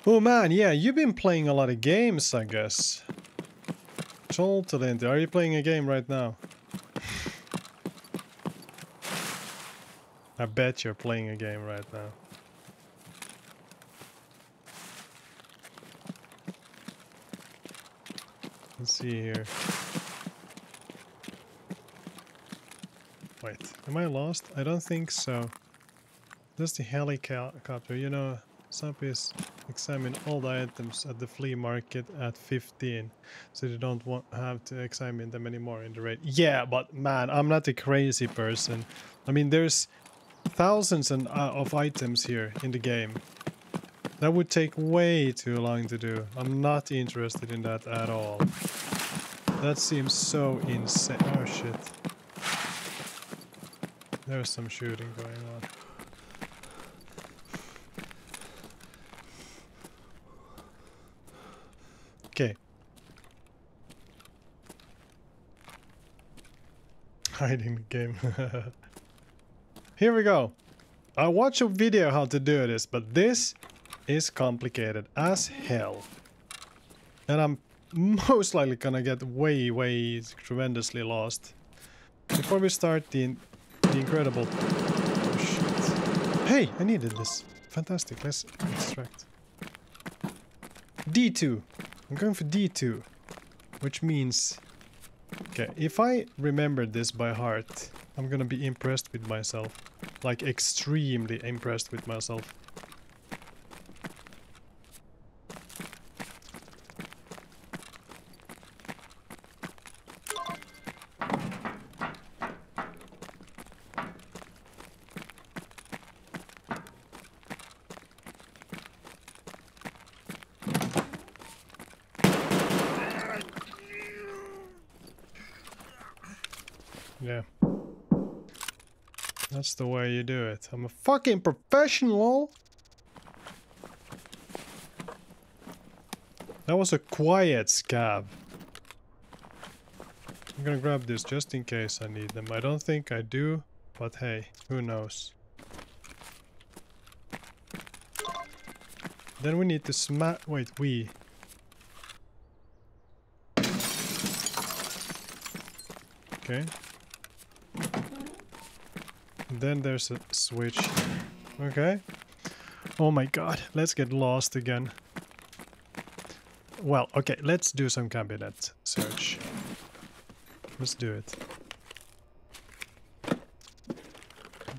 Oh man, yeah, you've been playing a lot of games, I guess. Totally. Are you playing a game right now? I bet you're playing a game right now. Let's see here. Wait, am I lost? I don't think so. That's the helicopter. You know, Zombies examine all the items at the flea market at 15, so they don't want have to examine them anymore in the raid. Yeah, but man, I'm not a crazy person. I mean, there's thousands and, uh, of items here in the game. That would take way too long to do. I'm not interested in that at all. That seems so insane. Oh shit. There's some shooting going on. Okay. Hiding the game. Here we go. I watched a video how to do this, but this is complicated as hell. And I'm most likely gonna get way, way tremendously lost. Before we start the, the incredible... Oh. Hey, I needed this. Fantastic, let's extract. D2. I'm going for D2. Which means... Okay, if I remember this by heart, I'm gonna be impressed with myself. Like, extremely impressed with myself. Yeah. That's the way you do it. I'm a fucking professional! That was a quiet scav. I'm gonna grab this just in case I need them. I don't think I do, but hey, who knows. Then we need to smash... Wait, we. Okay. Then there's a switch. Okay. Oh my god, let's get lost again. Well, okay, let's do some cabinet search. Let's do it.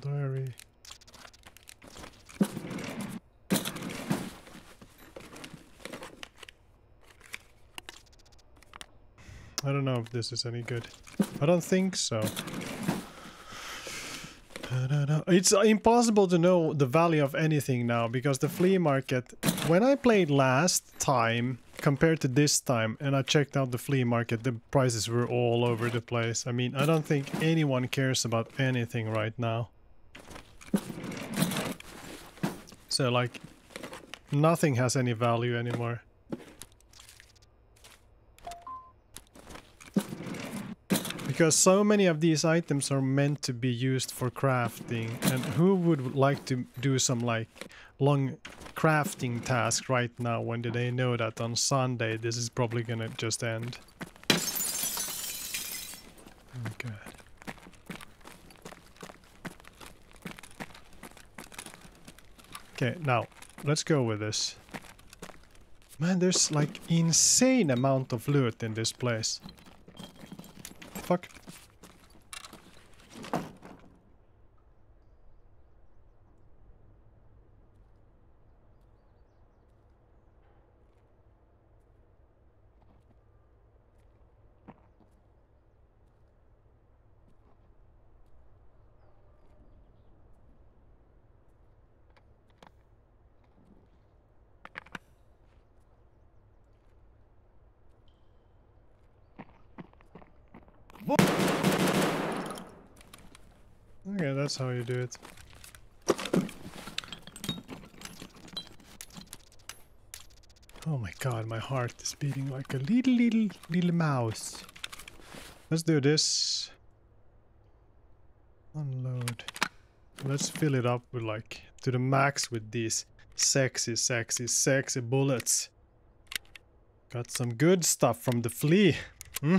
Diary. I don't know if this is any good. I don't think so. It's impossible to know the value of anything now because the flea market, when I played last time compared to this time and I checked out the flea market, the prices were all over the place. I mean, I don't think anyone cares about anything right now. So like, nothing has any value anymore. Because so many of these items are meant to be used for crafting and who would like to do some like long crafting task right now when do they know that on Sunday this is probably gonna just end. Oh, okay. Okay, now let's go with this. Man, there's like insane amount of loot in this place fuck? Okay, that's how you do it. Oh my god, my heart is beating like a little, little, little mouse. Let's do this. Unload. Let's fill it up with like, to the max with these sexy, sexy, sexy bullets. Got some good stuff from the flea. Hmm?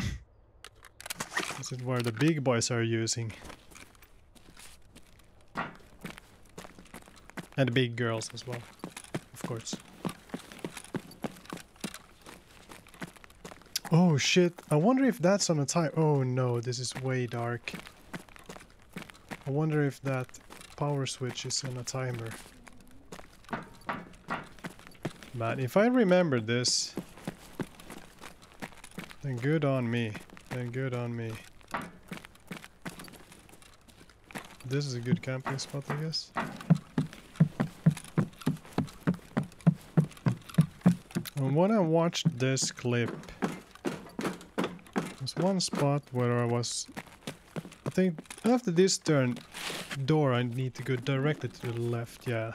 This is where the big boys are using. And the big girls as well, of course. Oh shit, I wonder if that's on a time. Oh no, this is way dark. I wonder if that power switch is on a timer. Man, if I remember this, then good on me. Then good on me. This is a good camping spot, I guess. When I watched this clip, There's one spot where I was... I think after this turn door I need to go directly to the left, yeah.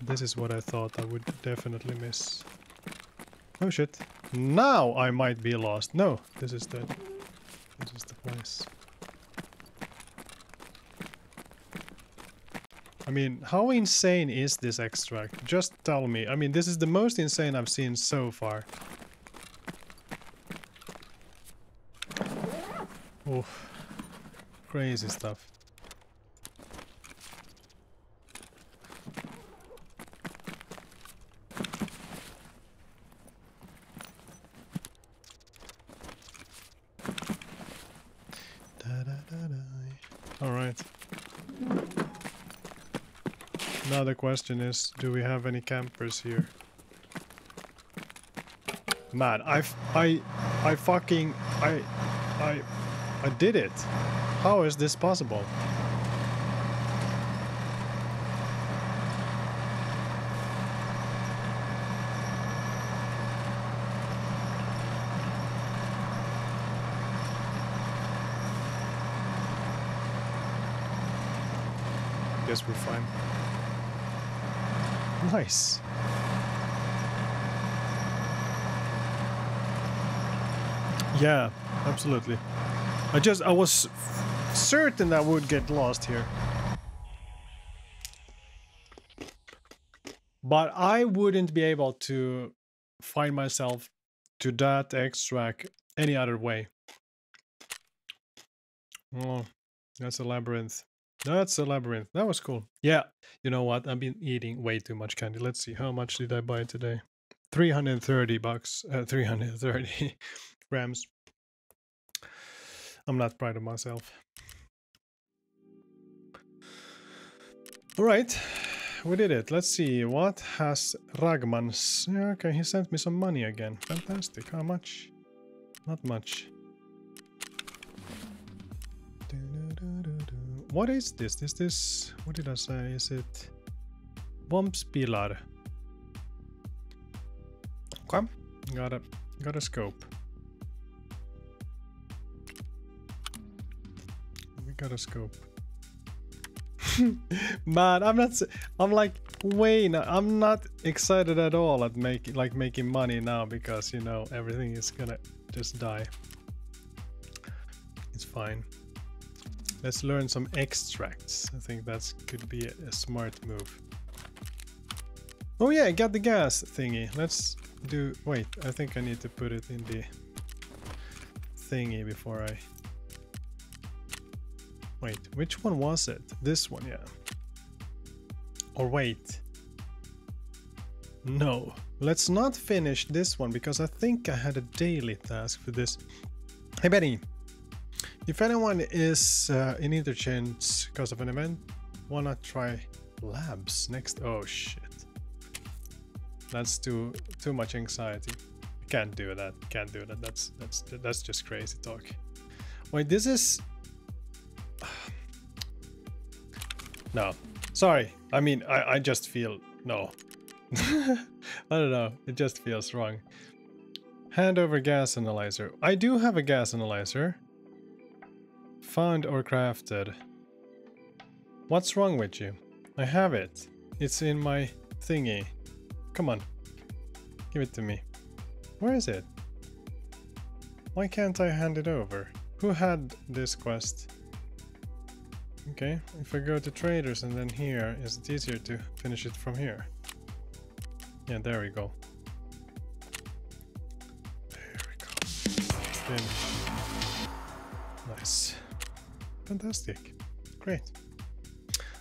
This is what I thought I would definitely miss. Oh shit. Now I might be lost. No, this is the... This is the place. I mean, how insane is this extract? Just tell me. I mean, this is the most insane I've seen so far. Oh, crazy stuff. All right. Now the question is, do we have any campers here? Man, I, I, I fucking, I, I, I did it. How is this possible? Guess we're fine. Nice. Yeah, absolutely. I just, I was certain I would get lost here. But I wouldn't be able to find myself to that extract any other way. Oh, that's a labyrinth. That's a labyrinth. That was cool. Yeah, you know what? I've been eating way too much candy. Let's see, how much did I buy today? 330 bucks, uh, 330 grams. I'm not proud of myself. All right, we did it. Let's see, what has Ragmans? Yeah, okay, he sent me some money again. Fantastic. How much? Not much. What is this? Is this... What did I say? Is it... Bombspillar. Okay. Got a, got a scope. We got a scope. Man, I'm not... I'm like way not, I'm not excited at all at making like making money now because you know everything is gonna just die. It's fine. Let's learn some extracts. I think that could be a, a, smart move. Oh yeah, I got the gas thingy. Let's do... Wait, I think I need to put it in the thingy before I... Wait, which one was it? This one, yeah. Or wait. No. Let's not finish this one because I think I had a daily task for this. Hey Benny, if anyone is uh, in interchange because of an event, wanna try labs next? Oh shit. That's too too much anxiety. Can't do that. Can't do that. That's that's that's just crazy talk. Wait, this is No. Sorry. I mean, I I just feel no. I don't know. It just feels wrong. Hand over gas analyzer. I do have a gas analyzer. Found or crafted. What's wrong with you? I have it. It's in my thingy. Come on. Give it to me. Where is it? Why can't I hand it over? Who had this quest? Okay, if I go to traders and then here, is it easier to finish it from here? Yeah, there we go. There we go. Finish. Nice. Fantastic. Great.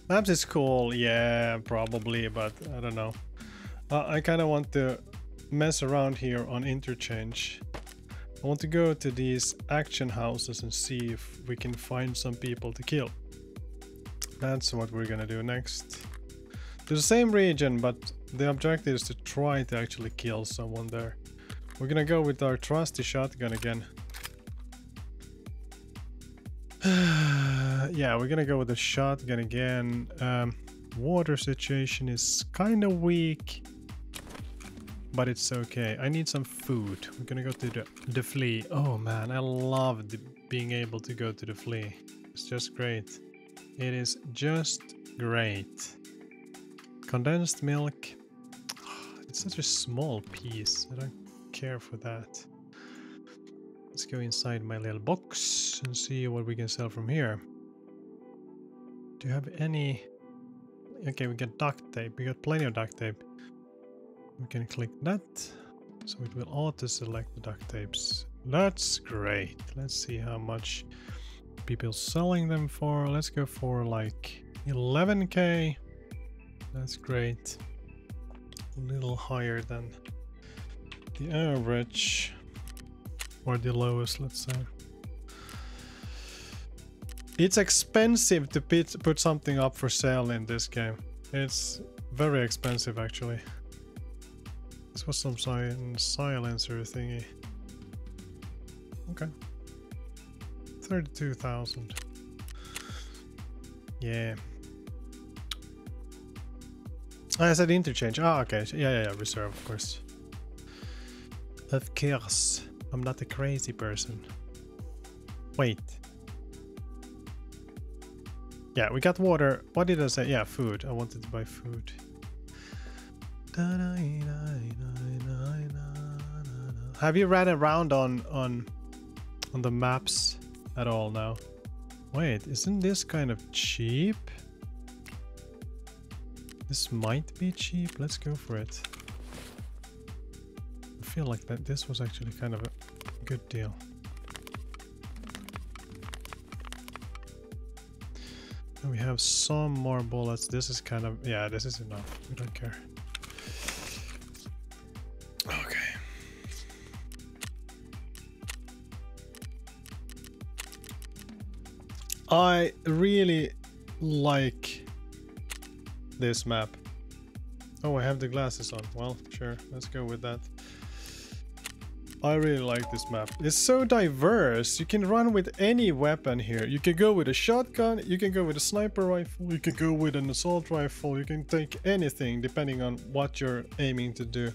Labs is cool, yeah, probably, but I don't know. Uh, I kind of want to mess around here on interchange. I want to go to these action houses and see if we can find some people to kill. That's what we're gonna do next. To the same region, but the objective is to try to actually kill someone there. We're gonna go with our trusty shotgun again. yeah, we're gonna go with the shotgun again. Um, water situation is kind of weak. but it's okay. I need some food. We're gonna go to the, the flea. Oh man, I love the, being able to go to the flea. It's just great. It is just great. Condensed milk. It's such a small piece. I don't care for that. Let's go inside my little box and see what we can sell from here. Do you have any... Okay, we got duct tape. We got plenty of duct tape. We can click that. So it will auto-select the duct tapes. That's great. Let's see how much people selling them for. Let's go for like 11k. That's great a little higher than the average or the lowest let's say it's expensive to put, something up for sale in this game it's very expensive actually this was some si silencer thingy okay 32,000 yeah I said interchange. Ah, okay. Yeah, yeah, yeah. Reserve, of course. Of course. I'm not a crazy person. Wait. Yeah, we got water. What did I say? Yeah, food. I wanted to buy food. Have you ran around on on on the maps at all now? Wait, isn't this kind of cheap? This might be cheap. Let's go for it. Feel like that this was actually kind of a good deal. And we have some more bullets. This is kind of, yeah, this is enough. We don't care. Okay. I really like this map. Oh, I have the glasses on. Well, sure, let's go with that. I really like this map. It's so diverse. You can run with any weapon here. You can go with a shotgun, you can go with a sniper rifle, you can go with an assault rifle, you can take anything depending on what you're aiming to do.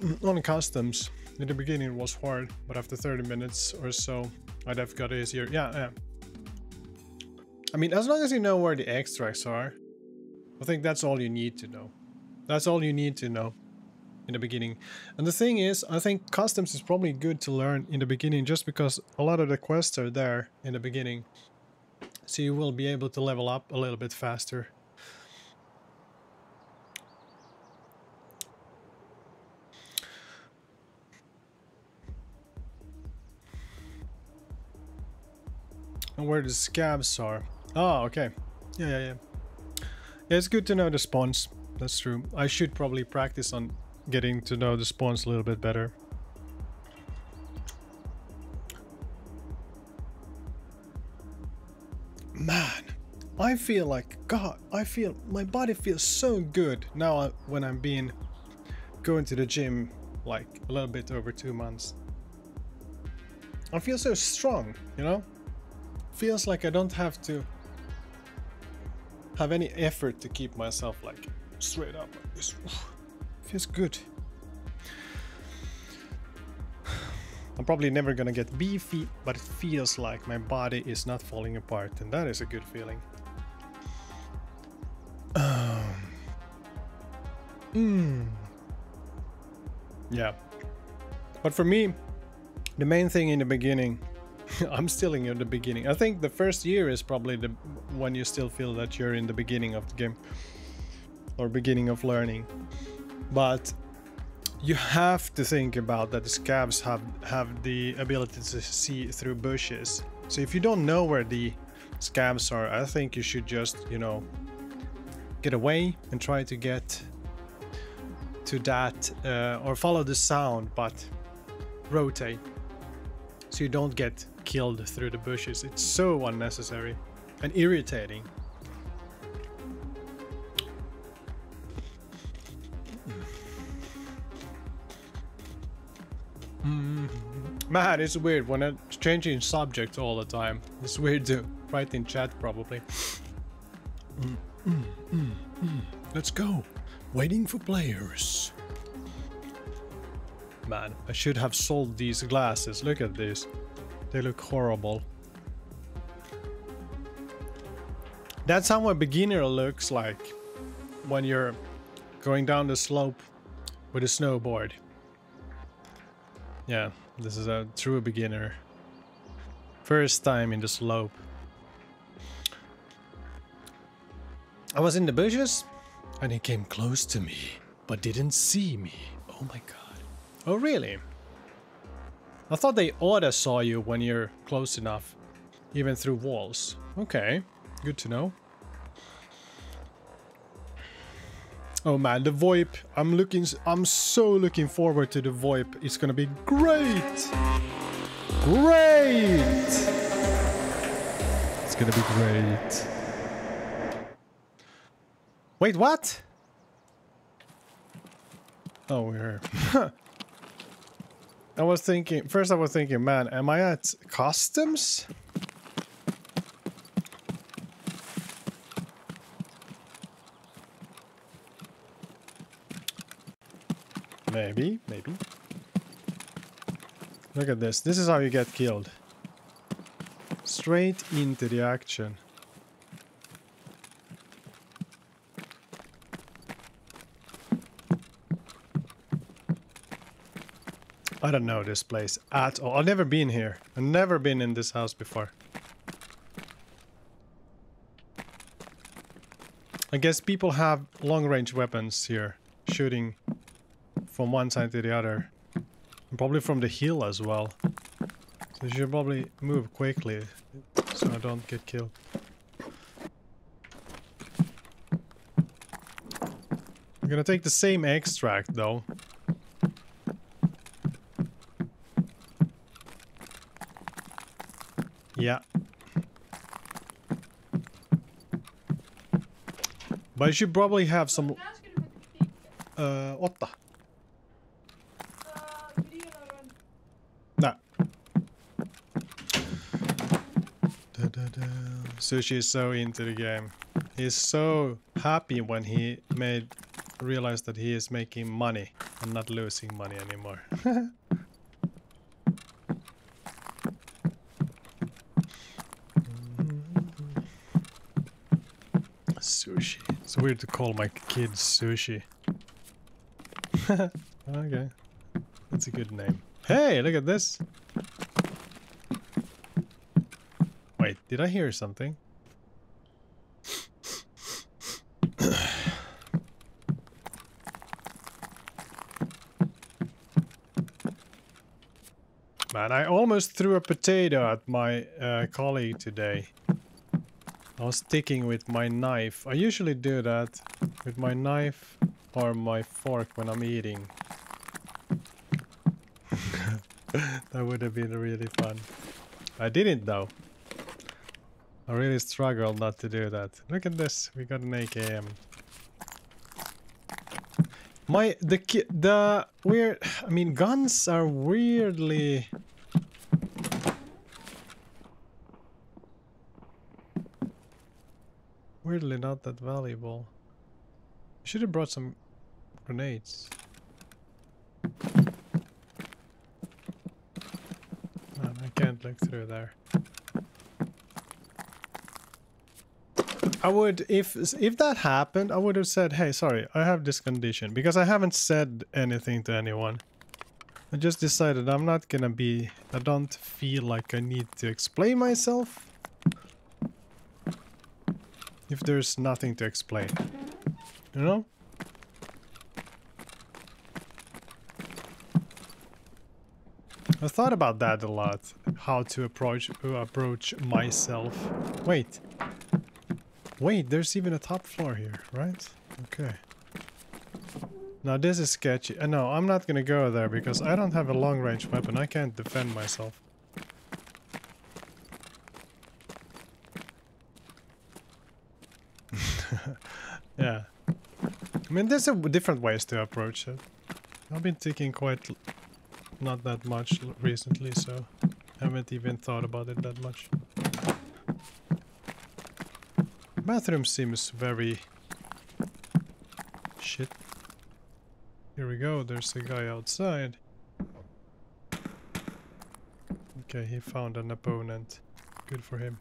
Mm, on customs, in the beginning it was hard, but after 30 minutes or so, I'd have got easier. Yeah, yeah. I mean, as long as you know where the extracts are, I think that's all you need to know. That's all you need to know in the beginning. And the thing is, I think customs is probably good to learn in the beginning just because a lot of the quests are there in the beginning. So you will be able to level up a little bit faster. And where the scavs are. Oh, okay. Yeah, yeah, yeah. Yeah, it's good to know the spawns. That's true. I should probably practice on getting to know the spawns a little bit better. Man, I feel like, God, I feel, my body feels so good now when I'm being, going to the gym like a little bit over two months. I feel so strong, you know? Feels like I don't have to have any effort to keep myself like straight up like this. Feels good. I'm probably never gonna get beefy, but it feels like my body is not falling apart, and that is a good feeling. Um, mm. Yeah. But for me, the main thing in the beginning I'm still in the beginning. I think the first year is probably the when you still feel that you're in the beginning of the game or beginning of learning. But you have to think about that the scavs have have the ability to see through bushes. So if you don't know where the scavs are, I think you should just, you know, get away and try to get to that uh, or follow the sound but rotate so you don't get killed through the bushes. It's so unnecessary and irritating. Man, it's weird when I'm changing subject all the time. It's weird to write in chat probably. Mm, mm, mm, Let's go. Waiting for players. Man, I should have sold these glasses. Look at this. They look horrible. That's how a beginner looks like when you're going down the slope with a snowboard. Yeah, this is a true beginner. First time in the slope. I was in the bushes and he came close to me, but didn't see me. Oh my god. Oh really? I thought they oughta saw you when you're close enough, even through walls. Okay, good to know. Oh man, the VoIP. I'm looking, I'm so looking forward to the VoIP. It's gonna be great! Great! It's gonna be great. Wait, what? Oh, we're here. I was thinking, first I was thinking, man, am I at customs? Maybe, maybe. Look at this. This is how you get killed. Straight into the action. I don't know this place at all. I've never been here. I've never been in this house before. I guess people have long-range weapons here, shooting from one side to the other. And probably from the hill as well. So you should probably move quickly, so I don't get killed. I'm gonna take the same extract though. Yeah. But you should probably have some... Uh, åtta. No. Sushi is so into the game. He's so happy when he made realized that he is making money and not losing money anymore. sushi. It's weird to call my kid sushi. okay. That's a good name. Hey, look at this. Wait, did I hear something? Man, I almost threw a potato at my uh, colleague today. I was sticking with my knife. I usually do that with my knife or my fork when I'm eating. that would have been really fun. I didn't though. I really struggled not to do that. Look at this, we got an AKM. My the the weird I mean guns are weirdly weirdly not that valuable. Should have brought some grenades. Man, I can't look through there. I would, if if that happened, I would have said, hey, sorry, I have this condition. Because I haven't said anything to anyone. I just decided I'm not gonna be, I don't feel like I need to explain myself. If there's nothing to explain. You know? I thought about that a lot. How to approach uh, approach myself. Wait. Wait, there's even a top floor here, right? Okay. Now this is sketchy. Uh, no, I'm not gonna go there because I don't have a long range weapon. I can't defend myself. yeah. I mean, there's a different ways to approach it. I've been thinking quite not that much recently, so haven't even thought about it that much. Bathroom seems very shit. Here we go, there's a guy outside. Okay, he found an opponent. Good for him.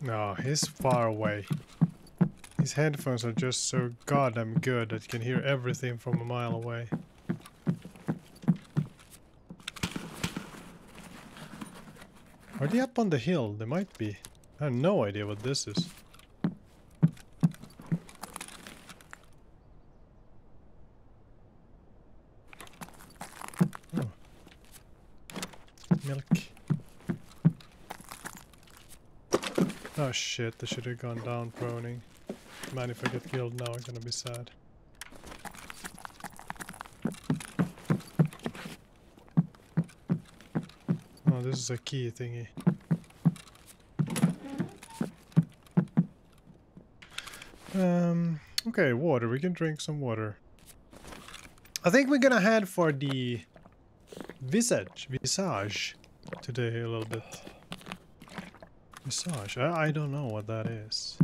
No, he's far away. These headphones are just so goddamn good that you can hear everything from a mile away. Are they up on the hill? They might be. I have no idea what this is. Oh. Milk. Oh shit, they should have gone down proning. Man, if I get killed now, I'm gonna be sad. Oh, this is a key thingy. Um, okay, water. We can drink some water. I think we're gonna head for the visage, visage today a little bit. Visage. I, I don't know what that is.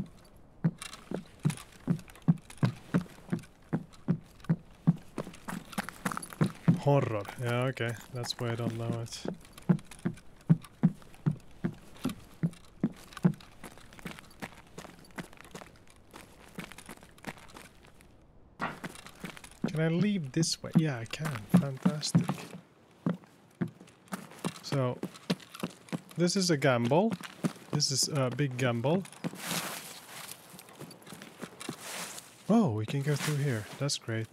Horror. Yeah, okay. That's why I don't know it. Can I leave this way? Yeah, I can. Fantastic. So, this is a gamble. This is a big gamble. Oh, we can go through here. That's great.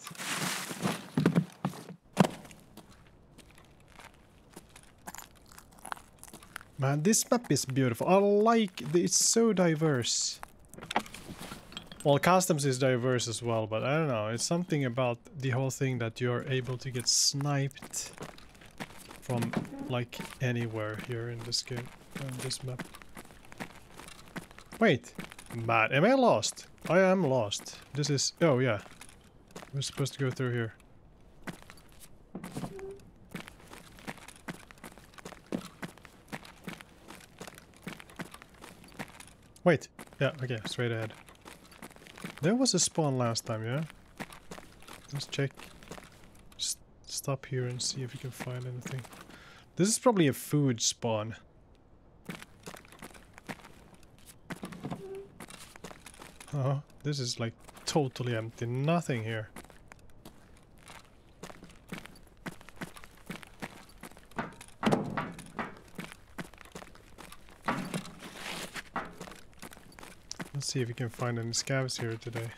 Man, this map is beautiful. I like it. it's so diverse. Well, customs is diverse as well, but I don't know. It's something about the whole thing that you're able to get sniped from like anywhere here in this game, on this map. Wait, but am I lost? I am lost. This is, oh yeah. We're supposed to go through here. Wait, yeah, okay, straight ahead. There was a spawn last time, yeah? Let's check. Just stop here and see if we can find anything. This is probably a food spawn. Oh, this is like totally empty. Nothing here. Let's see if we can find any scavs here today.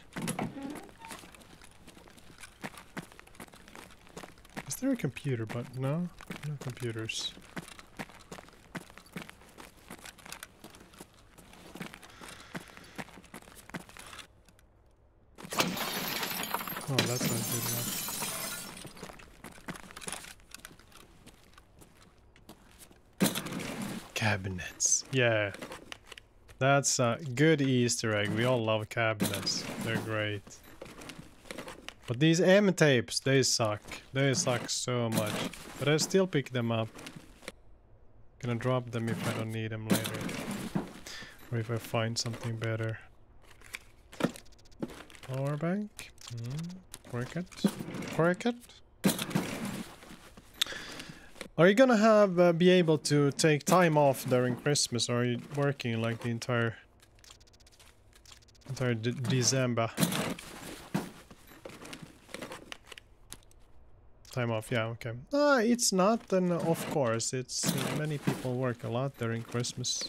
Is there a computer? But no, no computers. Oh, that's not good enough. Cabinets. Yeah. That's a good Easter egg. We all love cabinets. They're great. But these M tapes, they suck. They suck so much. But I still pick them up. Gonna drop them if I don't need them later. Or if I find something better. Power bank. Mm, cricket. Cricket. Are you gonna have uh, be able to take time off during Christmas, or are you working like the entire entire de December? Time off, yeah, okay. Ah, it's not, then of course, it's uh, many people work a lot during Christmas.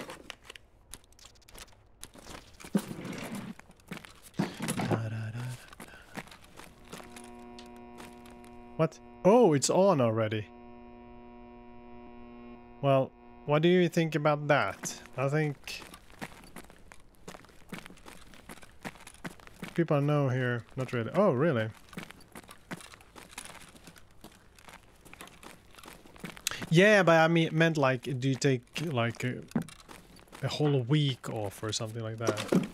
What? Oh, it's on already. Well, what do you think about that? I think people know here. Not really. Oh, really? Yeah, but I mean, meant like, do you take like a, a whole week off or something like that?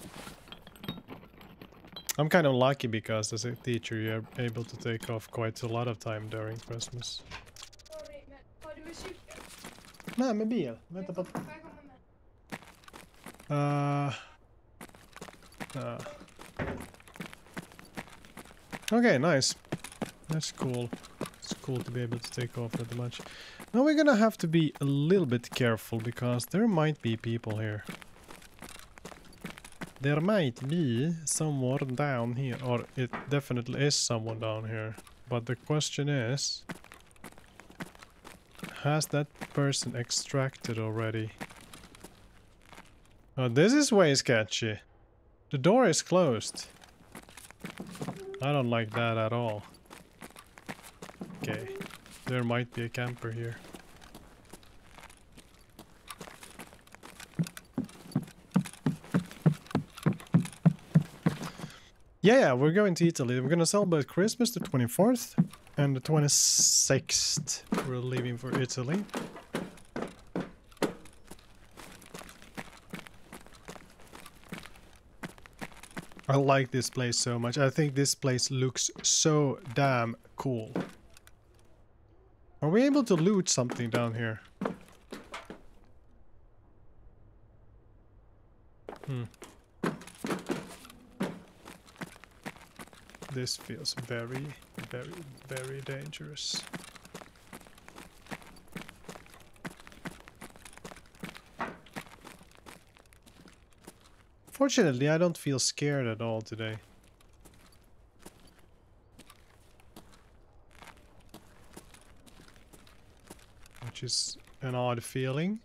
I'm kind of lucky because as a teacher you're able to take off quite a lot of time during Christmas. Uh, uh. Okay, nice. That's cool. It's cool to be able to take off that much. Now we're gonna have to be a little bit careful because there might be people here. There might be someone down here, or it definitely is someone down here. But the question is, has that person extracted already? Oh, this is way sketchy. The door is closed. I don't like that at all. Okay, there might be a camper here. Yeah, yeah, we're going to Italy. We're gonna celebrate Christmas the 24th and the 26th. We're leaving for Italy. I like this place so much. I think this place looks so damn cool. Are we able to loot something down here? This feels very, very, very dangerous. Fortunately, I don't feel scared at all today. Which is an odd feeling.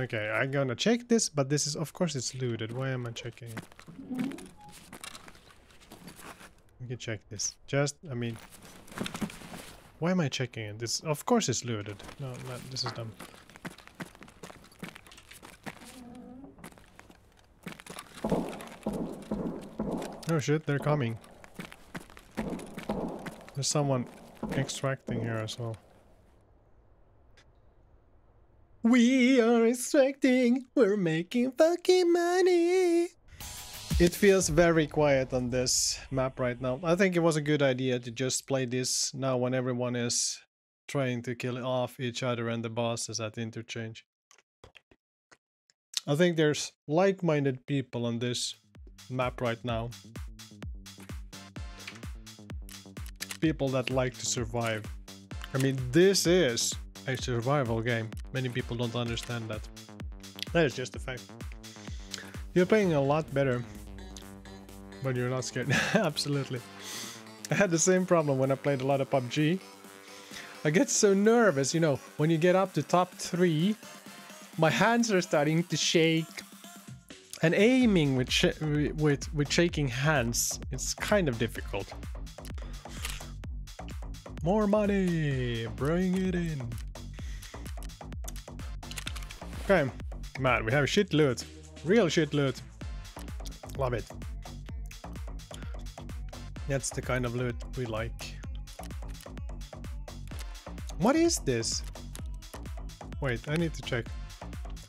Okay, I'm gonna check this, but this is, of course, it's looted. Why am I checking it? We can check this. Just, I mean, why am I checking it? This, of course, it's looted. No, no this is dumb. Oh shit, they're coming. There's someone extracting here as well. We are extracting, we're making fucking money. It feels very quiet on this map right now. I think it was a good idea to just play this now when everyone is trying to kill off each other and the bosses at interchange. I think there's like-minded people on this map right now. People that like to survive. I mean, this is a survival game. Many people don't understand that. That is just a fact. You're playing a lot better, but you're not scared. Absolutely. I had the same problem when I played a lot of PUBG. I get so nervous, you know, when you get up to top three, my hands are starting to shake. And aiming with, sh with, with shaking hands, it's kind of difficult. More money! Bring it in. Okay. Man, we have shit loot. Real shit loot. Love it. That's the kind of loot we like. What is this? Wait, I need to check.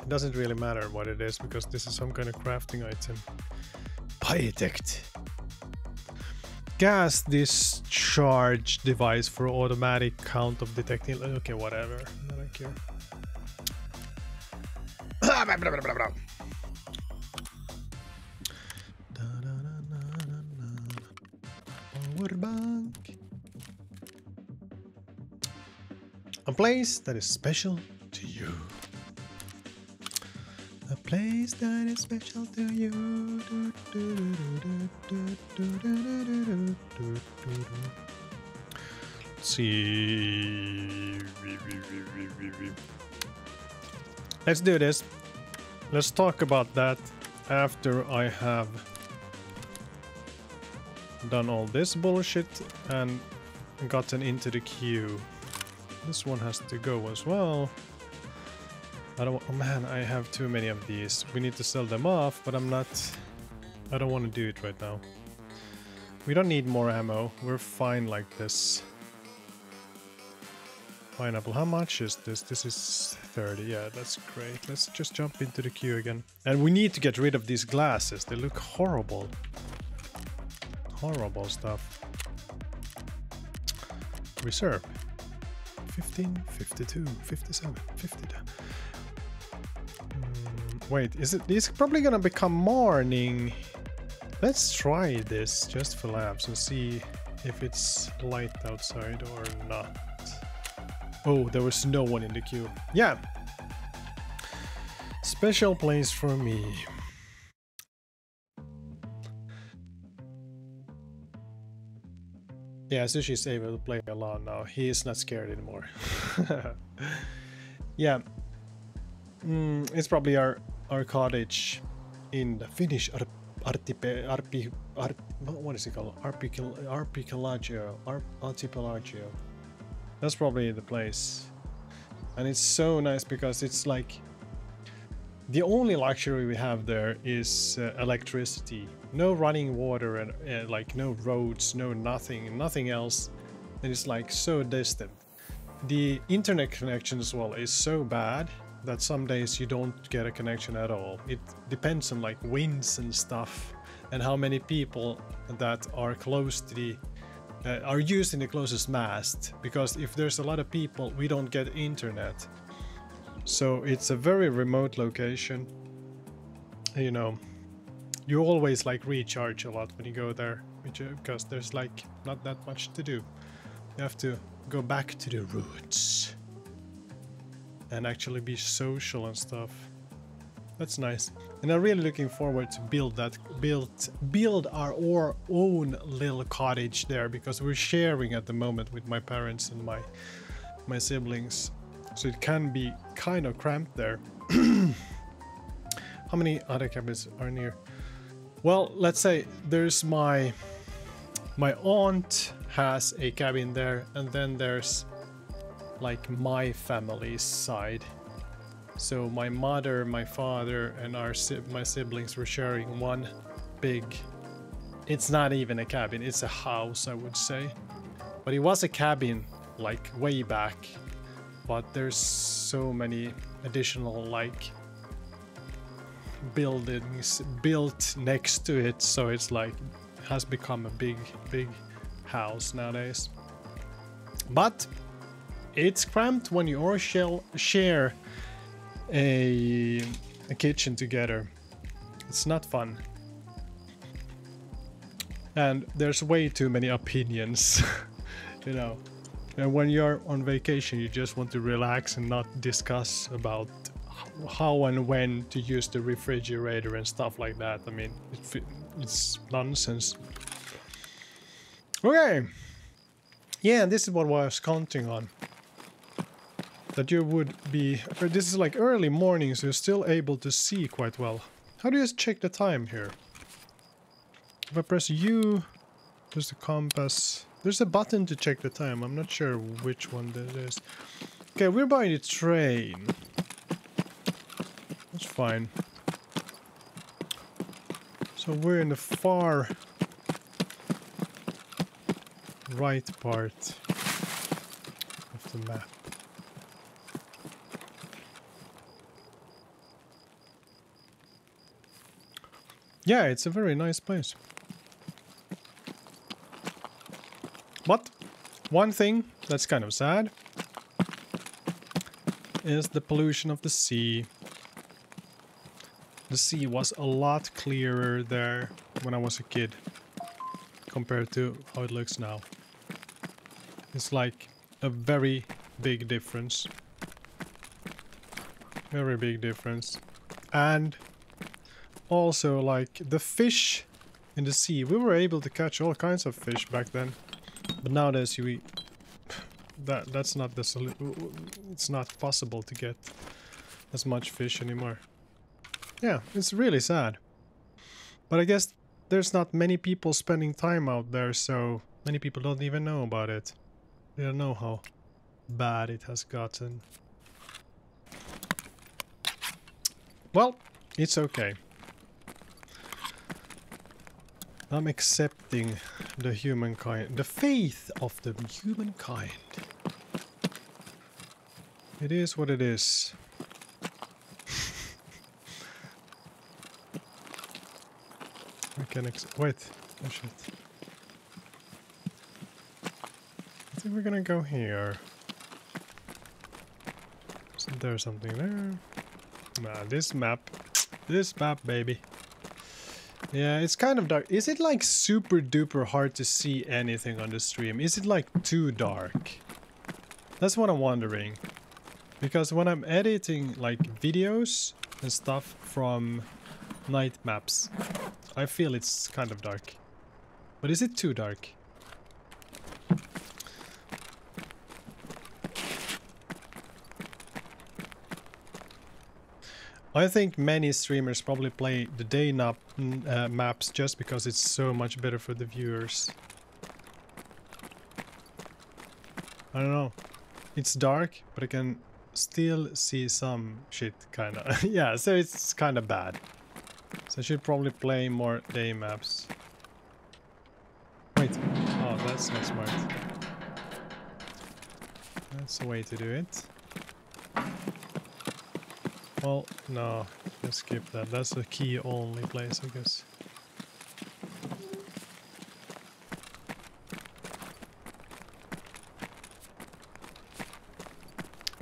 It doesn't really matter what it is because this is some kind of crafting item. Pytect. Gas discharge device for automatic count of detecting. Okay, whatever. I don't care. A place that is special to you. A place that is special to you. Let's see. Let's do this. Let's talk about that after I have done all this bullshit and gotten into the queue. This one has to go as well. I don't. Oh man, I have too many of these. We need to sell them off, but I'm not. I don't want to do it right now. We don't need more ammo. We're fine like this. Pineapple. How much is this? This is 30. Yeah, that's great. Let's just jump into the queue again. And we need to get rid of these glasses. They look horrible. Horrible stuff. Reserve. 15, 52, 57, 52. Mm, wait, is it? It's probably gonna become morning. Let's try this just for laughs and see if it's light outside or not. Oh, there was no one in the queue. Yeah. Special place for me. Yeah, Sushi's able to play alone now. He is not scared anymore. yeah. Mm, it's probably our our cottage in the Finnish Ar Arpi Ar what is it called? Arpicalagio Ar Archipelagio. That's probably the place. And it's so nice because it's like the only luxury we have there is uh, electricity. No running water and uh, like no roads, no nothing, nothing else. And it's like so distant. The internet connection as well is so bad that some days you don't get a connection at all. It depends on like winds and stuff and how many people that are close to the uh, are used in the closest mast because if there's a lot of people we don't get internet. So it's a very remote location. You know you always like recharge a lot when you go there because there's like not that much to do. You have to go back to the roots and actually be social and stuff that's nice and i'm really looking forward to build that build build our or own little cottage there because we're sharing at the moment with my parents and my my siblings so it can be kind of cramped there. How many other cabins are near? Well, let's say there's my my aunt has a cabin there, and then there's like my family's side. So my mother, my father, and our my siblings were sharing one big. It's not even a cabin; it's a house, I would say. But it was a cabin like way back but there's so many additional like buildings built next to it so it's like has become a big big house nowadays but it's cramped when you all share a, a kitchen together it's not fun and there's way too many opinions you know and when you're on vacation, you just want to relax and not discuss about how and when to use the refrigerator and stuff like that. I mean, it, it's nonsense. Okay. Yeah, this is what I was counting on. That you would be... This is like early morning, so you're still able to see quite well. How do you check the time here? If I press U, there's the compass. There's a button to check the time. I'm not sure which one that is. Okay, we're by the train. That's fine. So we're in the far right part of the map. Yeah, it's a very nice place. But one thing that's kind of sad is the pollution of the sea. The sea was a lot clearer there when I was a kid compared to how it looks now. It's like a very big difference. Very big difference. And also like the fish in the sea. We were able to catch all kinds of fish back then. But nowadays you eat that that's not the solution. It's not possible to get as much fish anymore. Yeah, it's really sad. But I guess there's not many people spending time out there, so many people don't even know about it. They don't know how bad it has gotten. Well, it's okay. I'm accepting the humankind, the faith of the humankind. It is what it is. I can ex- wait. Oh shit. I think we're gonna go here. Isn't there something there? Nah, this map. This map, baby. Yeah, it's kind of dark. Is it like super duper hard to see anything on the stream? Is it like too dark? That's what I'm wondering. Because when I'm editing like videos and stuff from night maps, I feel it's kind of dark. But is it too dark? I think many streamers probably play the day mm, uh, maps just because it's so much better for the viewers. I don't know. It's dark, but I can still see some shit, kinda. yeah, so it's kinda bad. So I should probably play more day maps. Wait. Oh, that's not smart. That's the way to do it. Well, no. Let's skip that. That's a key only place, I guess.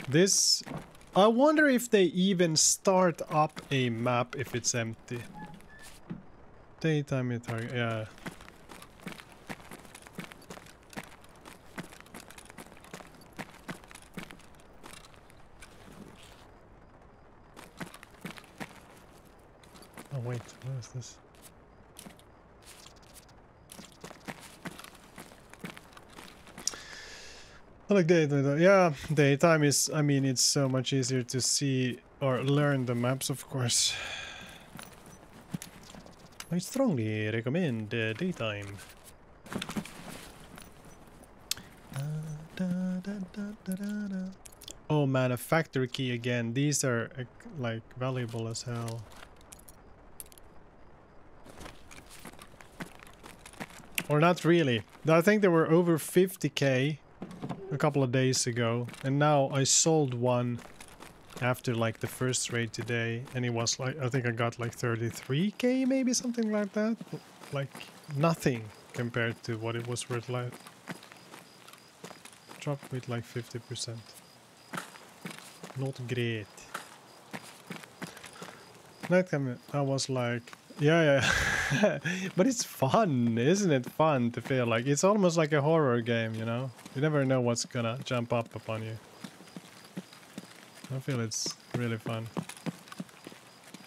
This... I wonder if they even start up a map if it's empty. Daytime target, yeah. Oh wait, I like daytime. Yeah, daytime is. I mean, it's so much easier to see or learn the maps, of course. I strongly recommend uh, daytime. Oh man, a factory key again. These are like valuable as hell. Or not really. I think they were over 50k a couple of days ago. And now I sold one after like the first raid today. And it was like, I think I got like 33k maybe something like that. Like nothing compared to what it was worth like. Dropped with like 50%. Not great. Time, I was like, yeah, yeah. but it's fun, isn't it? Fun to feel like it's almost like a horror game, you know? You never know what's gonna jump up upon you. I feel it's really fun.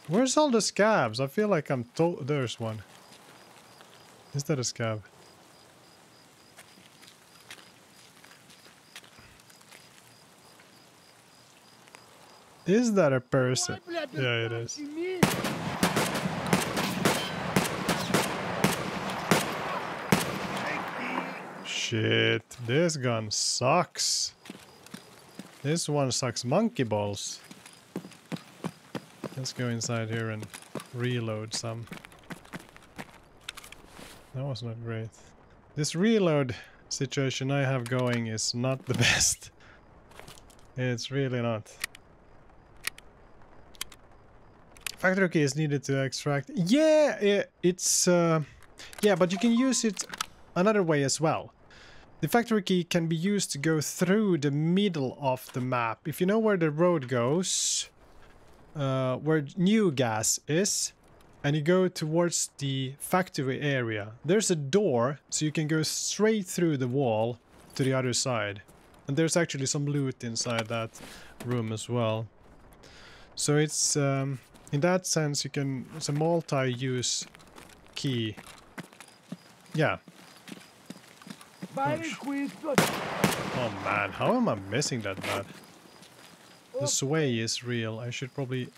Where's all the scavs? I feel like I'm to- there's one. Is that a scav? Is that a person? Yeah, it is. Shit, this gun sucks. This one sucks monkey balls. Let's go inside here and reload some. That was not great. This reload situation I have going is not the best. It's really not. Factory key is needed to extract. Yeah, it, it's... Uh, yeah, but you can use it another way as well. The factory key can be used to go through the middle of the map. If you know where the road goes, uh, where new gas is, and you go towards the factory area, there's a door, so you can go straight through the wall to the other side. And there's actually some loot inside that room as well. So it's, um, in that sense, you can, it's a multi-use key. Yeah, Oh man, how am I missing that bad? The sway is real. I should probably...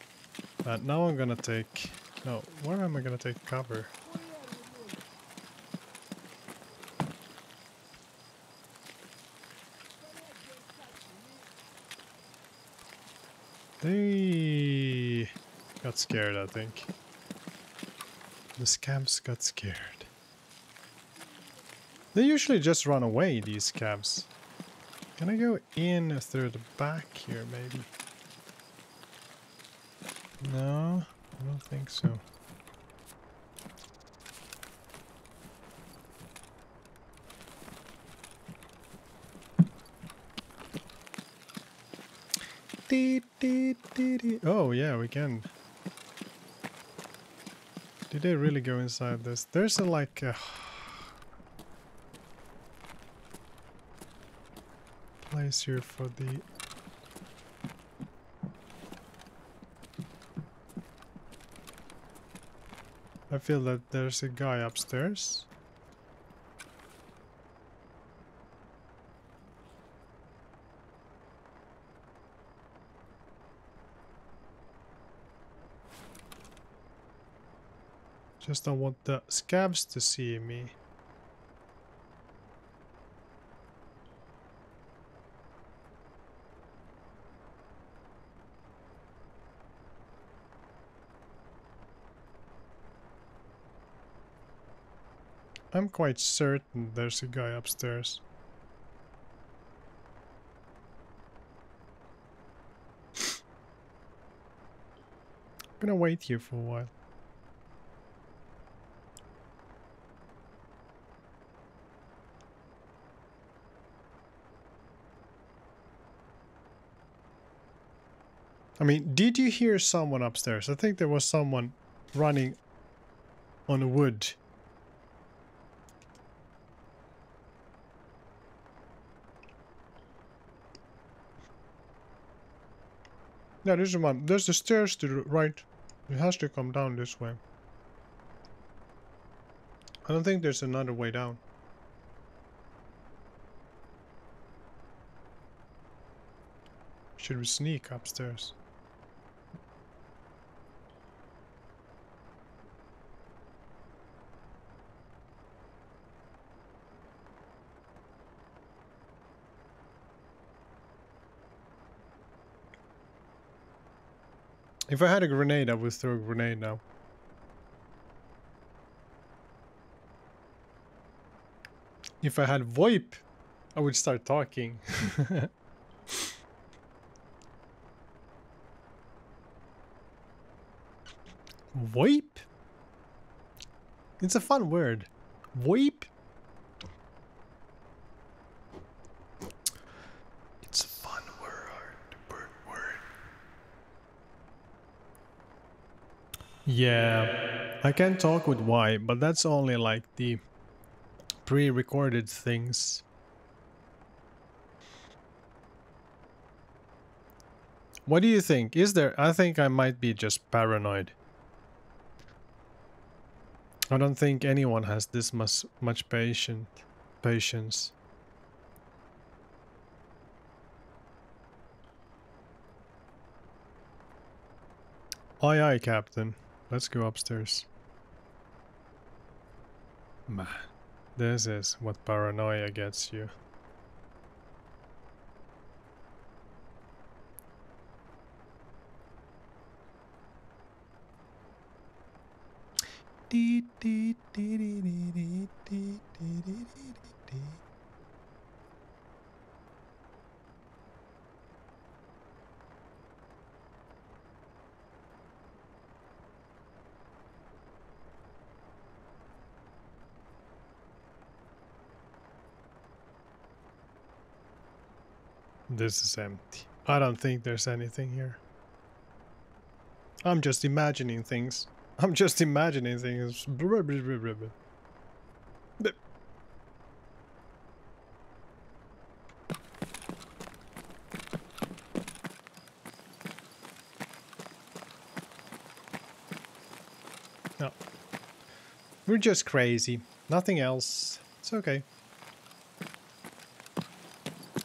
Uh, now I'm gonna take... No, where am I gonna take cover? They got scared, I think. The scamps got scared. They usually just run away, these scavs. Can I go in through the back here, maybe? No, I don't think so. Oh, yeah, we can. Did they really go inside this? There's a like here for the I feel that there's a guy upstairs. Just don't want the scavs to see me. I'm quite certain there's a guy upstairs. I'm gonna wait here for a while. I mean, did you hear someone upstairs? I think there was someone running on wood. Yeah, this is one. There's the stairs to the right. It has to come down this way. I don't think there's another way down. Should we sneak upstairs? If I had a grenade, I would throw a grenade now. If I had VoIP, I would start talking. VoIP? It's a fun word. VoIP? It's a fun word. Word, word. Yeah, I can talk with Y, but that's only like the pre-recorded things. What do you think? Is there... I think I might be just paranoid. I don't think anyone has this much, much patient, patience. Aye aye, Captain. Let's go upstairs. Man, this is what paranoia gets you. This is empty. I don't think there's anything here. I'm just imagining things. I'm just imagining things. No. We're just crazy. Nothing else. It's okay.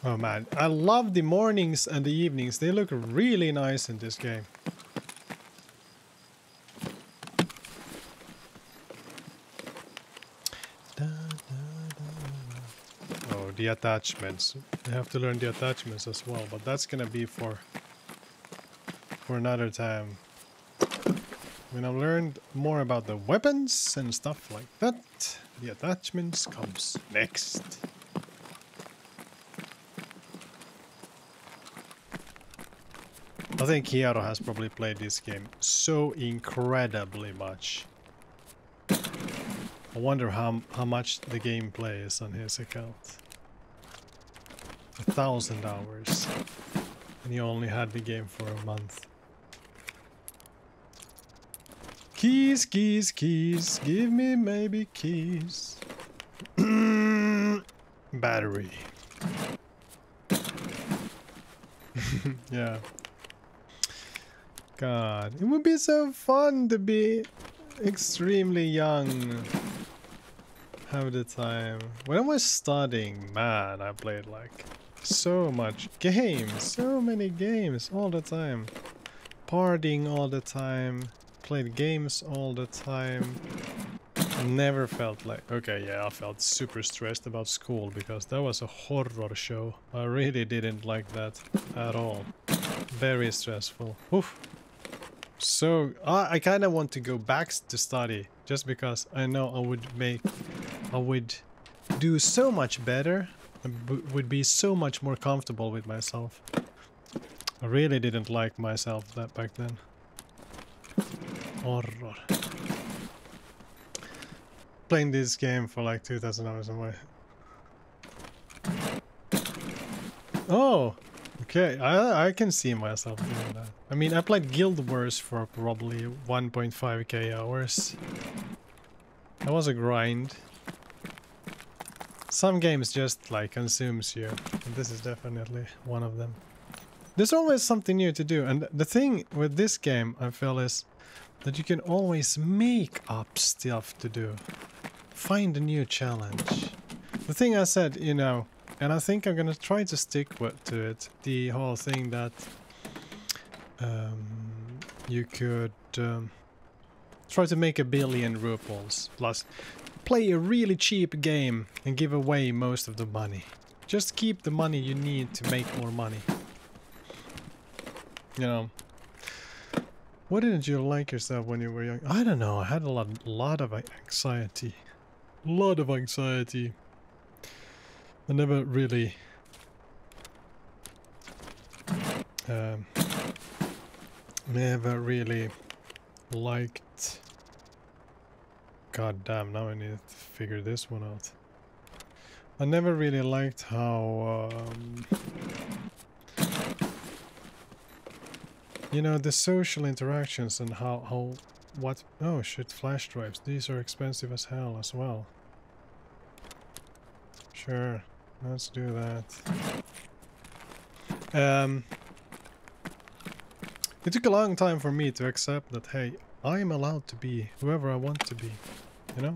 Oh man, I love the mornings and the evenings. They look really nice in this game. Oh, the attachments. I have to learn the attachments as well, but that's gonna be for for another time. When I've learned more about the weapons and stuff like that, the attachments comes next. I think Hiero has probably played this game so incredibly much. I wonder how how much the gameplay is on his account. A thousand hours. And he only had the game for a month. Keys, keys, keys. Give me maybe keys. Battery. yeah. God, it would be so fun to be extremely young. Have the time. When I was studying, man, I played like so much games, so many games all the time. Partying all the time, played games all the time. Never felt like, okay, yeah, I felt super stressed about school because that was a horror show. I really didn't like that at all. Very stressful. Oof. So, I, I kind of want to go back to study just because I know I would make, I would do so much better would be so much more comfortable with myself. I really didn't like myself that back then. Horror. Playing this game for like 2000 hours away. Oh! Okay, I, I can see myself doing that. I mean, I played Guild Wars for probably 1.5k hours. That was a grind. Some games just like consumes you, and this is definitely one of them. There's always something new to do, and the thing with this game, I feel, is that you can always make up stuff to do. Find a new challenge. The thing I said, you know, and I think I'm gonna try to stick with, to it, the whole thing that um, you could um, try to make a billion rupees plus play a really cheap game and give away most of the money. Just keep the money you need to make more money. You know. What didn't you like yourself when you were young? I don't know. I had a lot, lot of anxiety. A lot of anxiety. I never really... Um, never really liked God damn, now I need to figure this one out. I never really liked how... Um, you know, the social interactions and how, how... What... Oh shit, flash drives. These are expensive as hell as well. Sure, let's do that. Um... It took a long time for me to accept that, hey, I'm allowed to be whoever I want to be, you know?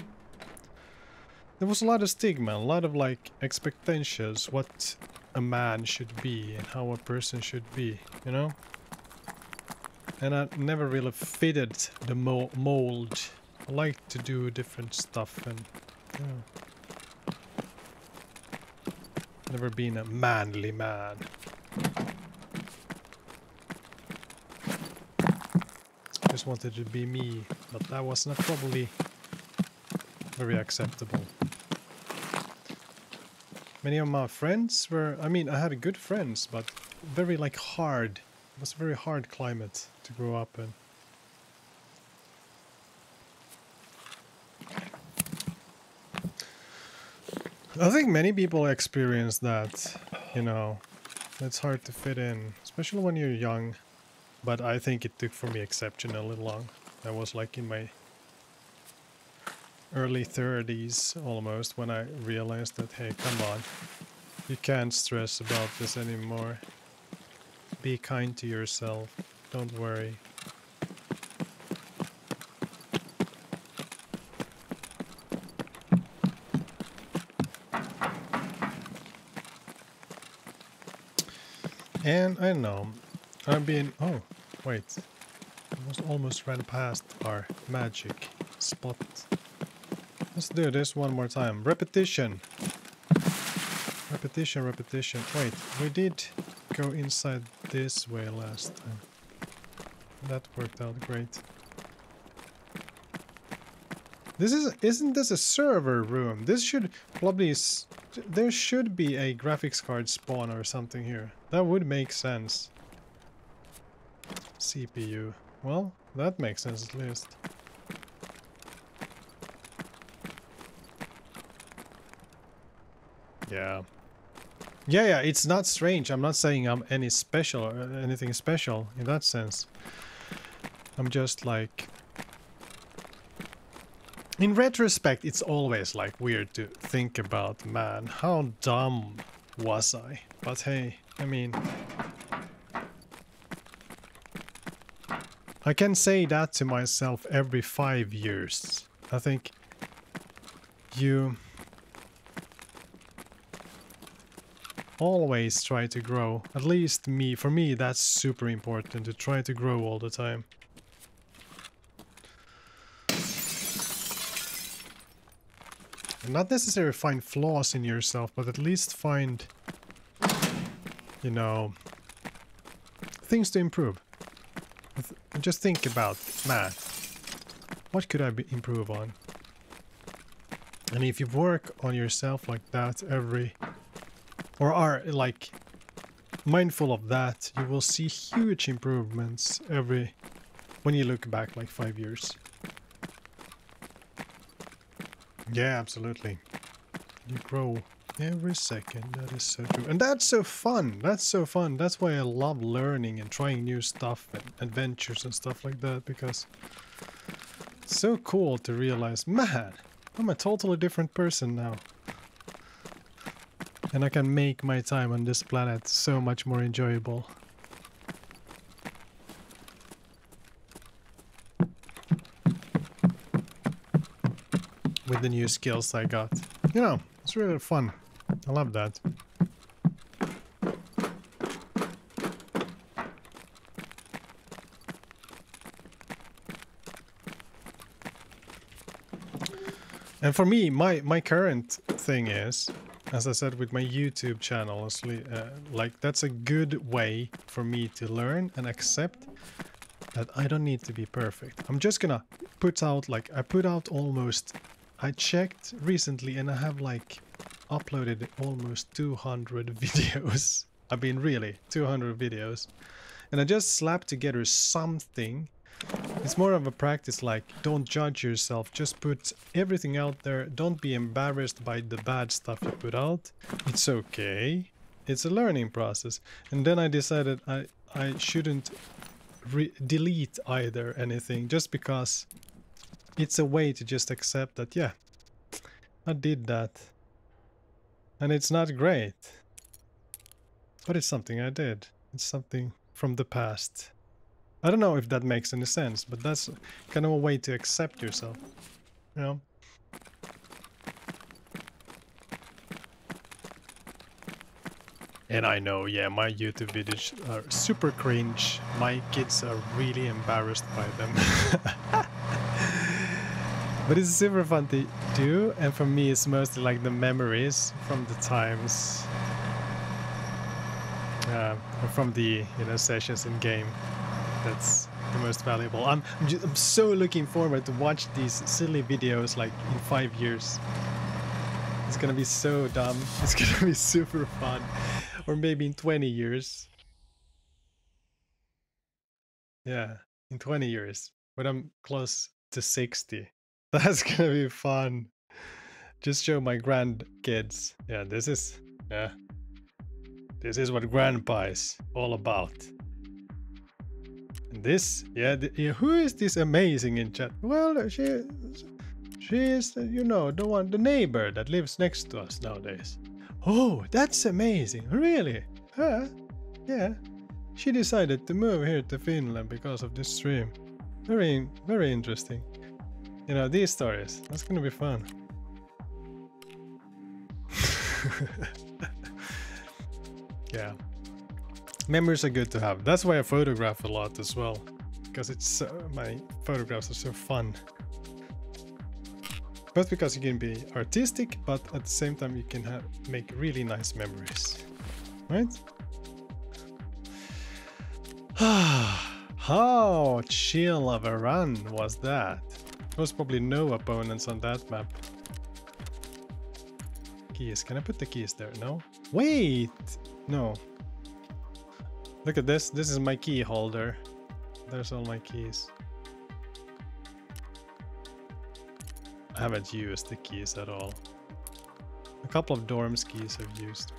There was a lot of stigma, a lot of like expectations, what a man should be and how a person should be, you know? And I never really fitted the mo mold. I like to do different stuff and, you know, never been a manly man. just wanted to be me, but that was not probably very acceptable. Many of my friends were, I mean, I had good friends, but very like hard. It was a very hard climate to grow up in. I think many people experience that, you know, it's hard to fit in, especially when you're young. But I think it took for me exceptionally long. I was like in my early 30s almost when I realized that, hey, come on. You can't stress about this anymore. Be kind to yourself. Don't worry. I know, I've been, oh, Wait, almost almost ran past our magic spot. Let's do this one more time. Repetition. Repetition, repetition. Wait, we did go inside this way last time. That worked out great. This is isn't this a server room? This should probably there should be a graphics card spawn or something here. That would make sense. CPU. Well, that makes sense at least. Yeah. Yeah, yeah, it's not strange. I'm not saying I'm any special or anything special in that sense. I'm just like... In retrospect, it's always like weird to think about, man, how dumb was I? But hey, I mean... I can say that to myself every five years. I think you always try to grow. At least me, for me, that's super important to try to grow all the time. And not necessarily find flaws in yourself, but at least find, you know, things to improve. Just think about, man, what could I improve on? And if you work on yourself like that every or are like mindful of that, you will see huge improvements every when you look back like five years. Yeah, absolutely. You grow every second. That is so true. And that's so fun. That's so fun. That's why I love learning and trying new stuff and adventures and stuff like that because it's so cool to realize, man, I'm a totally different person now. And I can make my time on this planet so much more enjoyable. With the new skills I got. You know, it's really fun. I love that. And for me, my, my current thing is as I said with my YouTube channel, honestly, uh, like that's a good way for me to learn and accept that I don't need to be perfect. I'm just gonna put out like I put out almost I checked recently and I have like uploaded almost 200 videos. I mean really 200 videos. And I just slapped together something it's more of a practice like don't judge yourself, just put everything out there. Don't be embarrassed by the bad stuff you put out. It's okay. It's a learning process. And then I decided I, I shouldn't delete either anything just because it's a way to just accept that, yeah, I did that. And it's not great. But it's something I did. It's something from the past. I don't know if that makes any sense, but that's kind of a way to accept yourself. You know? And I know, yeah, my YouTube videos are super cringe. My kids are really embarrassed by them. but it's super fun to do, and for me it's mostly like the memories from the times. Uh, from the, you know, sessions in game that's the most valuable. I'm, I'm, just, I'm so looking forward to watch these silly videos like in five years. It's gonna be so dumb. It's gonna be super fun. Or maybe in 20 years. Yeah, in 20 years. When I'm close to 60. That's gonna be fun. Just show my grandkids. Yeah, this is... Yeah. This is what grandpa is all about. This, yeah, the, yeah, who is this amazing in chat? Well, she, she is, you know, the one, the neighbor that lives next to us nowadays. Oh, that's amazing, really? Huh? Yeah. She decided to move here to Finland because of this stream. Very, very interesting. You know, these stories, that's gonna be fun. yeah memories are good to have. That's why I photograph a lot as well, because it's my photographs are so fun. Both because you can be artistic, but at the same time you can have, make really nice memories, right? How chill of a run was that? There was probably no opponents on that map. Keys, can I put the keys there? No? Wait! No, Look at this. This is my key holder. There's all my keys. I haven't used the keys at all. A couple of dorms keys I've used.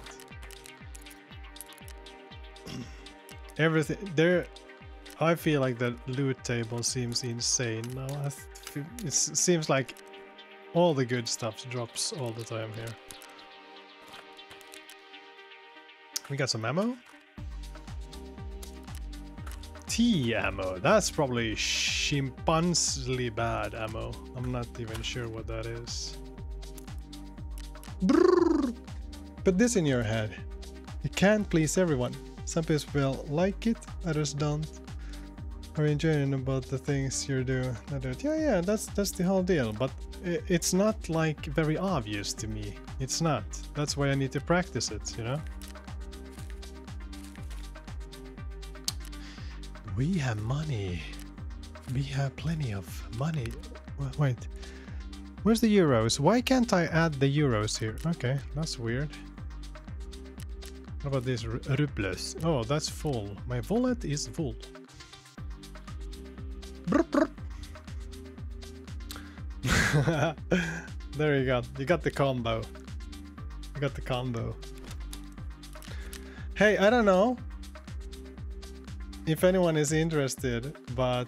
Everything there. I feel like the loot table seems insane now. It seems like all the good stuff drops all the time here. We got some ammo. T ammo. That's probably chimpanzee bad ammo. I'm not even sure what that is. Brrr. Put this in your head. You can't please everyone. Some people will like it, others don't. Are enjoying about the things you're doing. Don't- Yeah, yeah, that's that's the whole deal. But it's not like very obvious to me. It's not. That's why I need to practice it. You know. We have money. We have plenty of money. Wait. Where's the euros? Why can't I add the euros here? Okay, that's weird. What about this ru- rubles? Oh, that's full. My wallet is full. There you go. You got the combo. You got the combo. Hey, I don't know if anyone is interested, but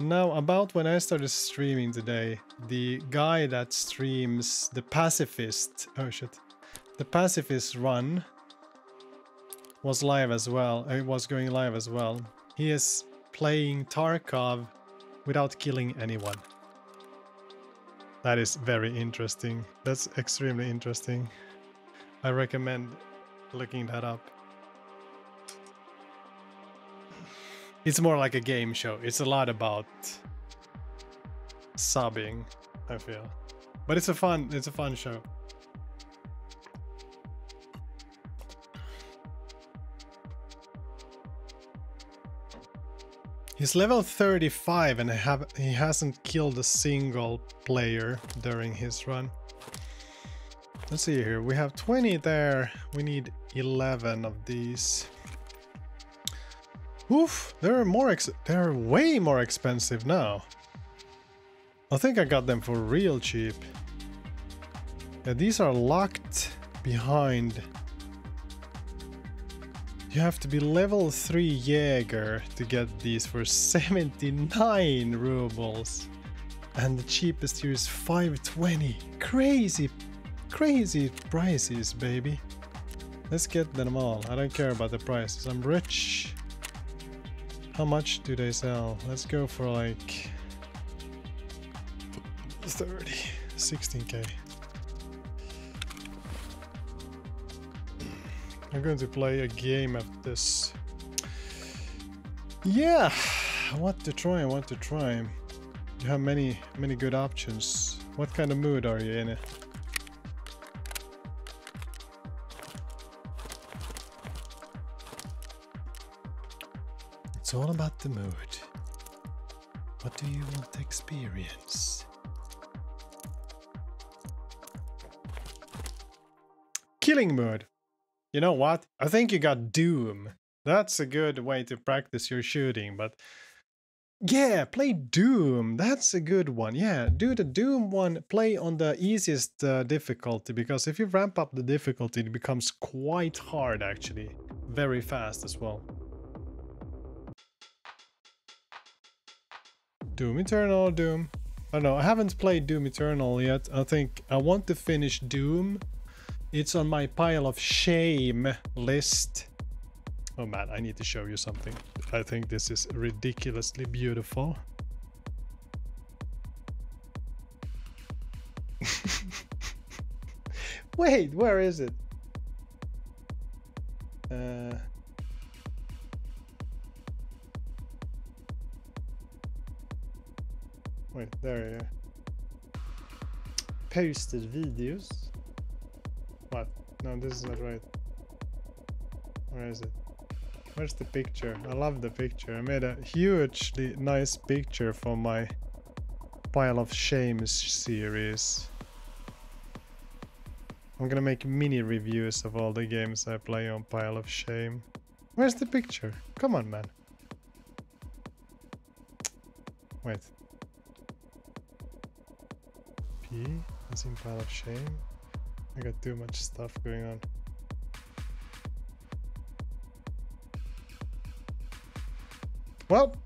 now about when I started streaming today, the guy that streams the pacifist, oh shit, the pacifist run was live as well. It was going live as well. He is playing Tarkov without killing anyone. That is very interesting. That's extremely interesting. I recommend looking that up. It's more like a game show. It's a lot about sobbing, I feel. But it's a fun it's a fun show. He's level 35 and he hasn't killed a single player during his run. Let's see here. We have 20 there. We need 11 of these. Oof, they're more ex they're way more expensive now. I think I got them for real cheap. Yeah, these are locked behind. You have to be level 3 Jaeger to get these for 79 rubles. And the cheapest here is 520. Crazy, crazy prices, baby. Let's get them all. I don't care about the prices. I'm rich. How much do they sell? Let's go for like 30, 16k. I'm going to play a game of this. Yeah, I want to try, I want to try. You have many, many good options. What kind of mood are you in? It's all about the mood. What do you want to experience? Killing mood. You know what? I think you got Doom. That's a good way to practice your shooting, but yeah, play Doom. That's a good one. Yeah, do the Doom one. Play on the easiest uh, difficulty because if you ramp up the difficulty, it becomes quite hard actually. Very fast as well. Doom Eternal, Doom. I don't know, I haven't played Doom Eternal yet. I think I want to finish Doom. It's on my pile of shame list. Oh man, I need to show you something. I think this is ridiculously beautiful. Wait, where is it? Uh, wait, there you go. Posted videos. No, this is not right. Where is it? Where's the picture? I love the picture. I made a hugely nice picture for my pile of shames series. I'm gonna make mini reviews of all the games I play on Pile of Shame. Where's the picture? Come on, man. Wait. P? Missing pile of shame? I got too much stuff going on. Well,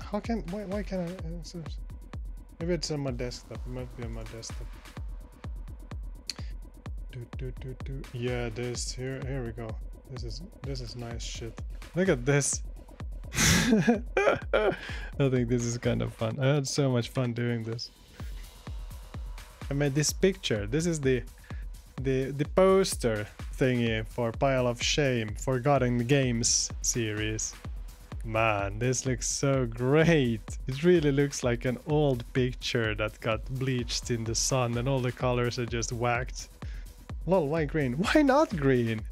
how can why why can't I? uh, Maybe it's on my desktop. It might be on my desktop. Do, do, do, do. Yeah, this here here we go. This is this is nice shit. Look at this. I think this is kind of fun. I had so much fun doing this. I made this picture. This is the the the poster thingy for Pile of Shame Forgotten Games series. Man, this looks so great. It really looks like an old picture that got bleached in the sun and all the colors are just whacked. Lol, why green? Why not green?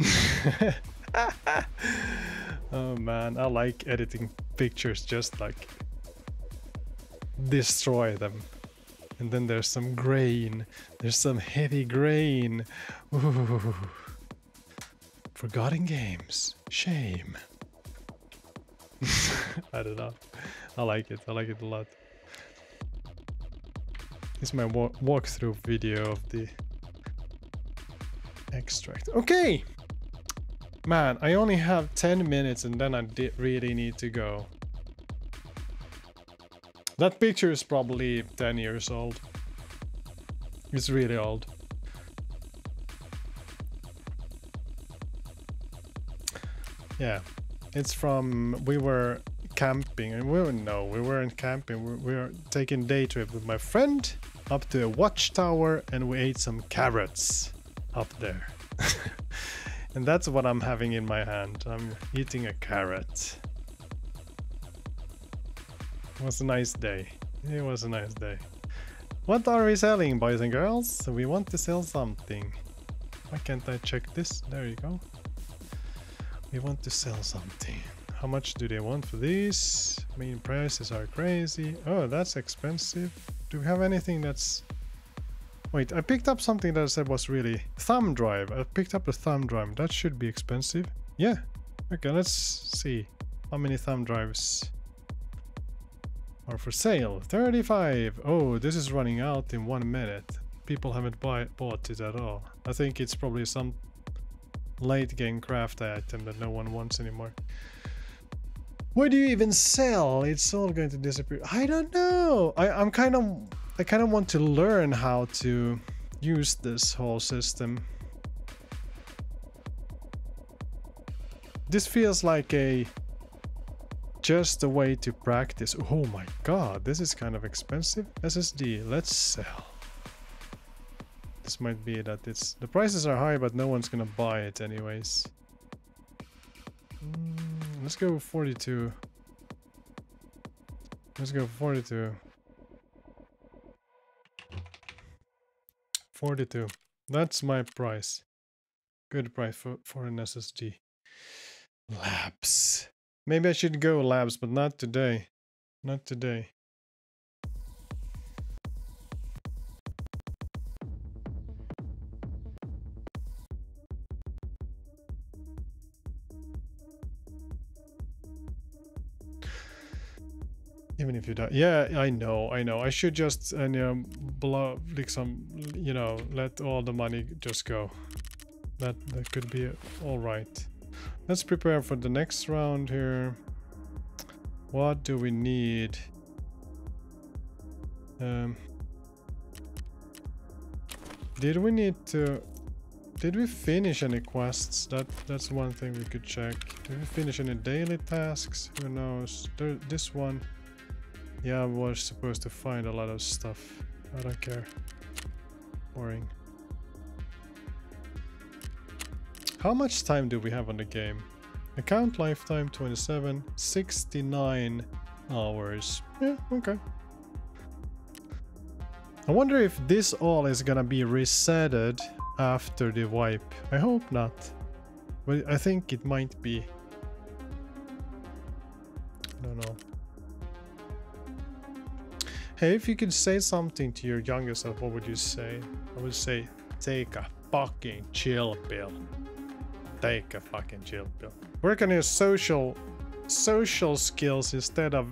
oh man, I like editing pictures just like destroy them. And then there's some grain. There's some heavy grain. Ooh. Forgotten games. Shame. I don't know. I like it. I like it a lot. This is my wa walkthrough video of the extract. Okay! Man, I only have 10 minutes and then I really need to go. That picture is probably 10 years old. It's really old. Yeah, it's from we were camping and we were no, we weren't camping. We, we were taking day trip with my friend up to a watchtower and we ate some carrots up there. and that's what I'm having in my hand. I'm eating a carrot. It was a nice day. It was a nice day. What are we selling, boys and girls? We want to sell something. Why can't I check this? There you go. We want to sell something. How much do they want for these? Main prices are crazy. Oh, that's expensive. Do we have anything that's... Wait, I picked up something that I said was really... Thumb drive. I picked up a thumb drive. That should be expensive. Yeah. Okay, let's see. How many thumb drives are for sale? 35! Oh, this is running out in one minute. People haven't buy bought it at all. I think it's probably some late game craft item that no one wants anymore. Where do you even sell? It's all going to disappear. I don't know. I, I'm kind of I kind of want to learn how to use this whole system. This feels like a just a way to practice. Oh my god, this is kind of expensive. SSD, let's sell. This might be that it's the prices are high, but no one's gonna buy it anyways. Mm, let's go 42. Let's go 42. 42. That's my price. Good price for, for an SSD. Labs. Maybe I should go labs, but not today. Not today. Even if you die. Yeah, I know, I know. I should just, and you know, blow, like some, you know, let all the money just go. That, that could be all right. Let's prepare for the next round here. What do we need? Um, did we need to... Did we finish any quests? That That's one thing we could check. Did we finish any daily tasks? Who knows? There, this one... Yeah, I was supposed to find a lot of stuff. I don't care. Boring. How much time do we have on the game? Account lifetime 27, 69 hours. Yeah, okay. I wonder if this all is gonna be resetted after the wipe. I hope not. But I think it might be. I don't know. Hey, if you could say something to your younger self, what would you say? I would say, take a fucking chill pill. Take a fucking chill pill. Work on your social social skills instead of,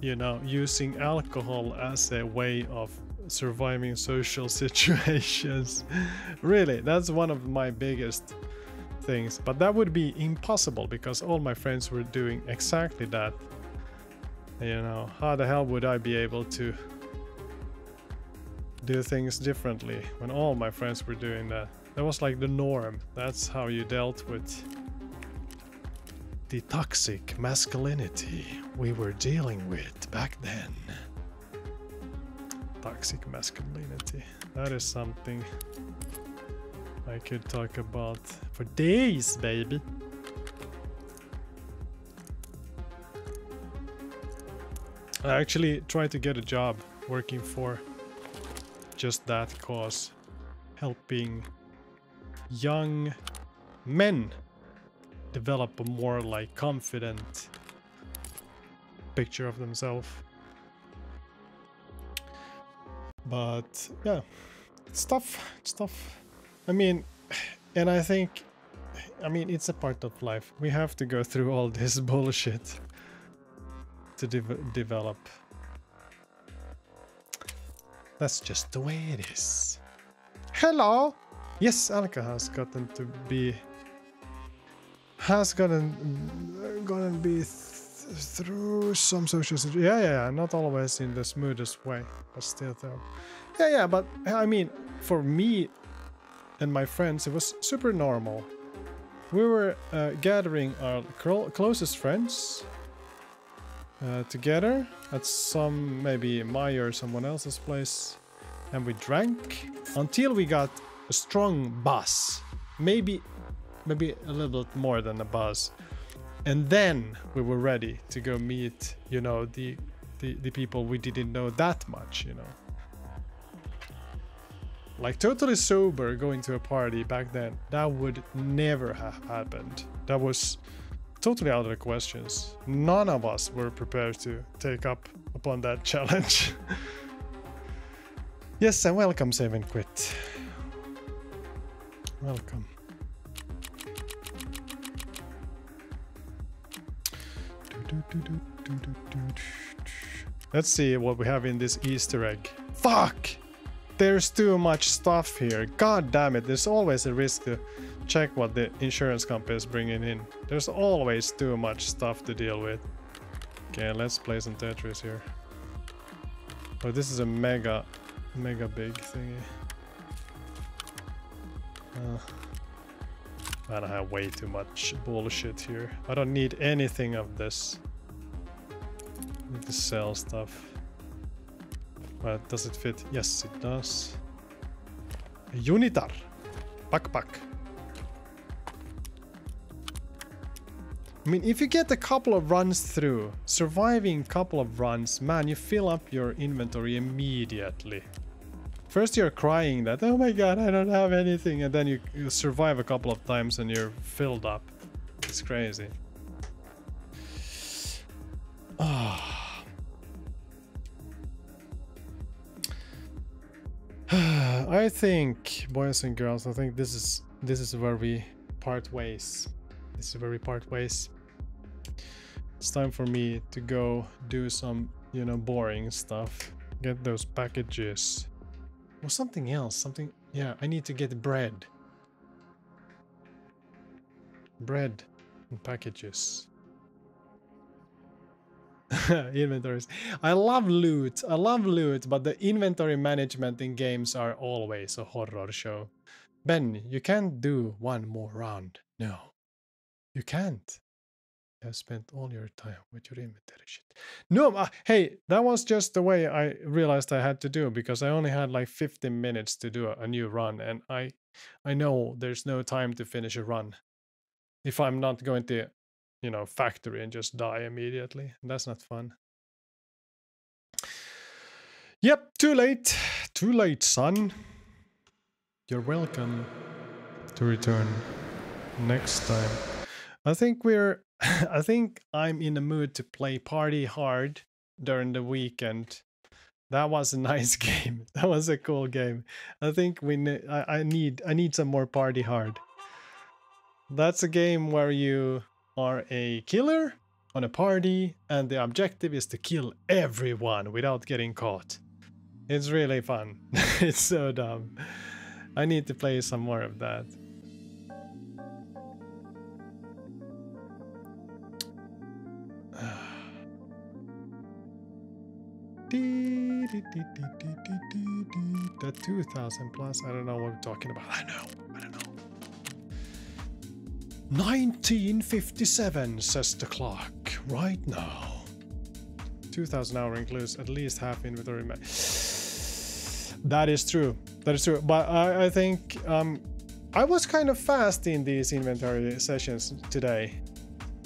you know, using alcohol as a way of surviving social situations. really, that's one of my biggest things. But that would be impossible because all my friends were doing exactly that. You know, how the hell would I be able to do things differently when all my friends were doing that? That was like the norm. That's how you dealt with the toxic masculinity we were dealing with back then. Toxic masculinity. That is something I could talk about for days, baby. I actually tried to get a job working for just that cause. Helping young men develop a more like confident picture of themselves. But yeah, it's tough. It's tough. I mean, and I think, I mean, it's a part of life. We have to go through all this bullshit to de develop. That's just the way it is. Hello! Yes, Alka has gotten to be... Has gotten... Gotten be th through some social. Yeah, yeah, yeah, not always in the smoothest way, but still though. Yeah, yeah, but I mean, for me and my friends, it was super normal. We were uh, gathering our closest friends uh, together at some, maybe my or someone else's place. And we drank until we got a strong buzz. Maybe, maybe a little bit more than a buzz. And then we were ready to go meet, you know, the, the, the people we didn't know that much, you know. Like totally sober going to a party back then, that would never have happened. That was totally out of the questions. None of us were prepared to take up upon that challenge. yes, and welcome, Seven Quit. Welcome. Let's see what we have in this Easter egg. Fuck! There's too much stuff here. God damn it, there's always a risk to check what the insurance company is bringing in. There's always too much stuff to deal with. Okay, let's play some Tetris here. Oh, this is a mega, mega big thingy. Uh, man, I have way too much bullshit here. I don't need anything of this. I need to sell stuff. But does it fit? Yes, it does. Unitar. Backpack. I mean, if you get a couple of runs through, surviving couple of runs, man, you fill up your inventory immediately. First you're crying that, oh my god, I don't have anything, and then you, you survive a couple of times and you're filled up. It's crazy. Ah. I think, boys and girls, I think this is this is where we part ways. This is where we part ways it's time for me to go do some, you know, boring stuff. Get those packages. Or something else, something... Yeah, I need to get bread. Bread and packages. Inventories. I love loot. I love loot, but the inventory management in games are always a horror show. Ben, you can't do one more round. No. You can't have spent all your time with your inventory shit. No, uh, hey, that was just the way I realized I had to do because I only had like 15 minutes to do a, a new run, and I, I know there's no time to finish a run if I'm not going to, you know, factory and just die immediately. That's not fun. Yep, too late. Too late, son. You're welcome to return next time. I think we're I think I'm in the mood to play Party Hard during the weekend. That was a nice game. That was a cool game. I think we ne I, I need I need some more Party Hard. That's a game where you are a killer on a party and the objective is to kill everyone without getting caught. It's really fun. it's so dumb. I need to play some more of that. The 2000 plus, I don't know what we're talking about. I know, I don't know. 1957 says the clock right now. 2000 hour includes at least half inventory. That is true. That is true. But I, I think um, I was kind of fast in these inventory sessions today.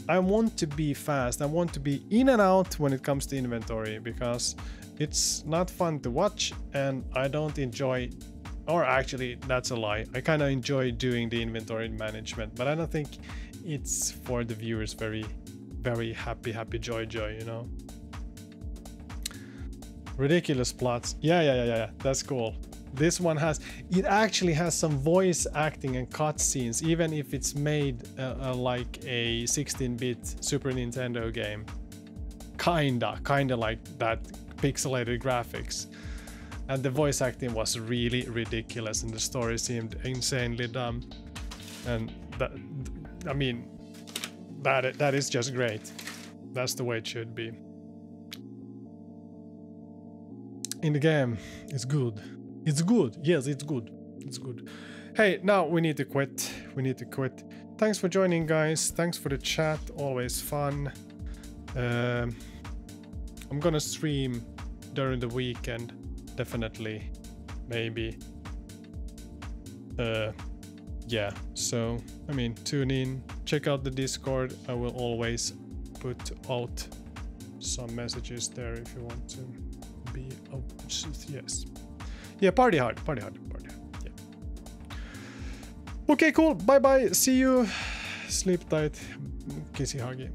I want to be fast. I want to be in and out when it comes to inventory because it's not fun to watch and I don't enjoy or actually that's a lie. I kind of enjoy doing the inventory management, but I don't think it's for the viewers very very happy happy joy joy, you know. Ridiculous plots. Yeah, yeah, yeah, yeah. That's cool. This one has, it actually has some voice acting and cutscenes, even if it's made uh, uh, like a 16-bit Super Nintendo game. Kinda, kinda like that pixelated graphics. And the voice acting was really ridiculous and the story seemed insanely dumb. And that, I mean, that that is just great. That's the way it should be. In the game, it's good. It's good. Yes, it's good. It's good. Hey, now we need to quit. We need to quit. Thanks for joining, guys. Thanks for the chat. Always fun. Um, I'm gonna stream during the weekend. Definitely. Maybe. Uh, yeah. So, I mean, tune in. Check out the Discord. I will always put out some messages there if you want to be. Oh, yes. Yeah, party hard, party hard, party hard. Yeah. Okay, cool. Bye bye. See you. Sleep tight. Kissy huggy.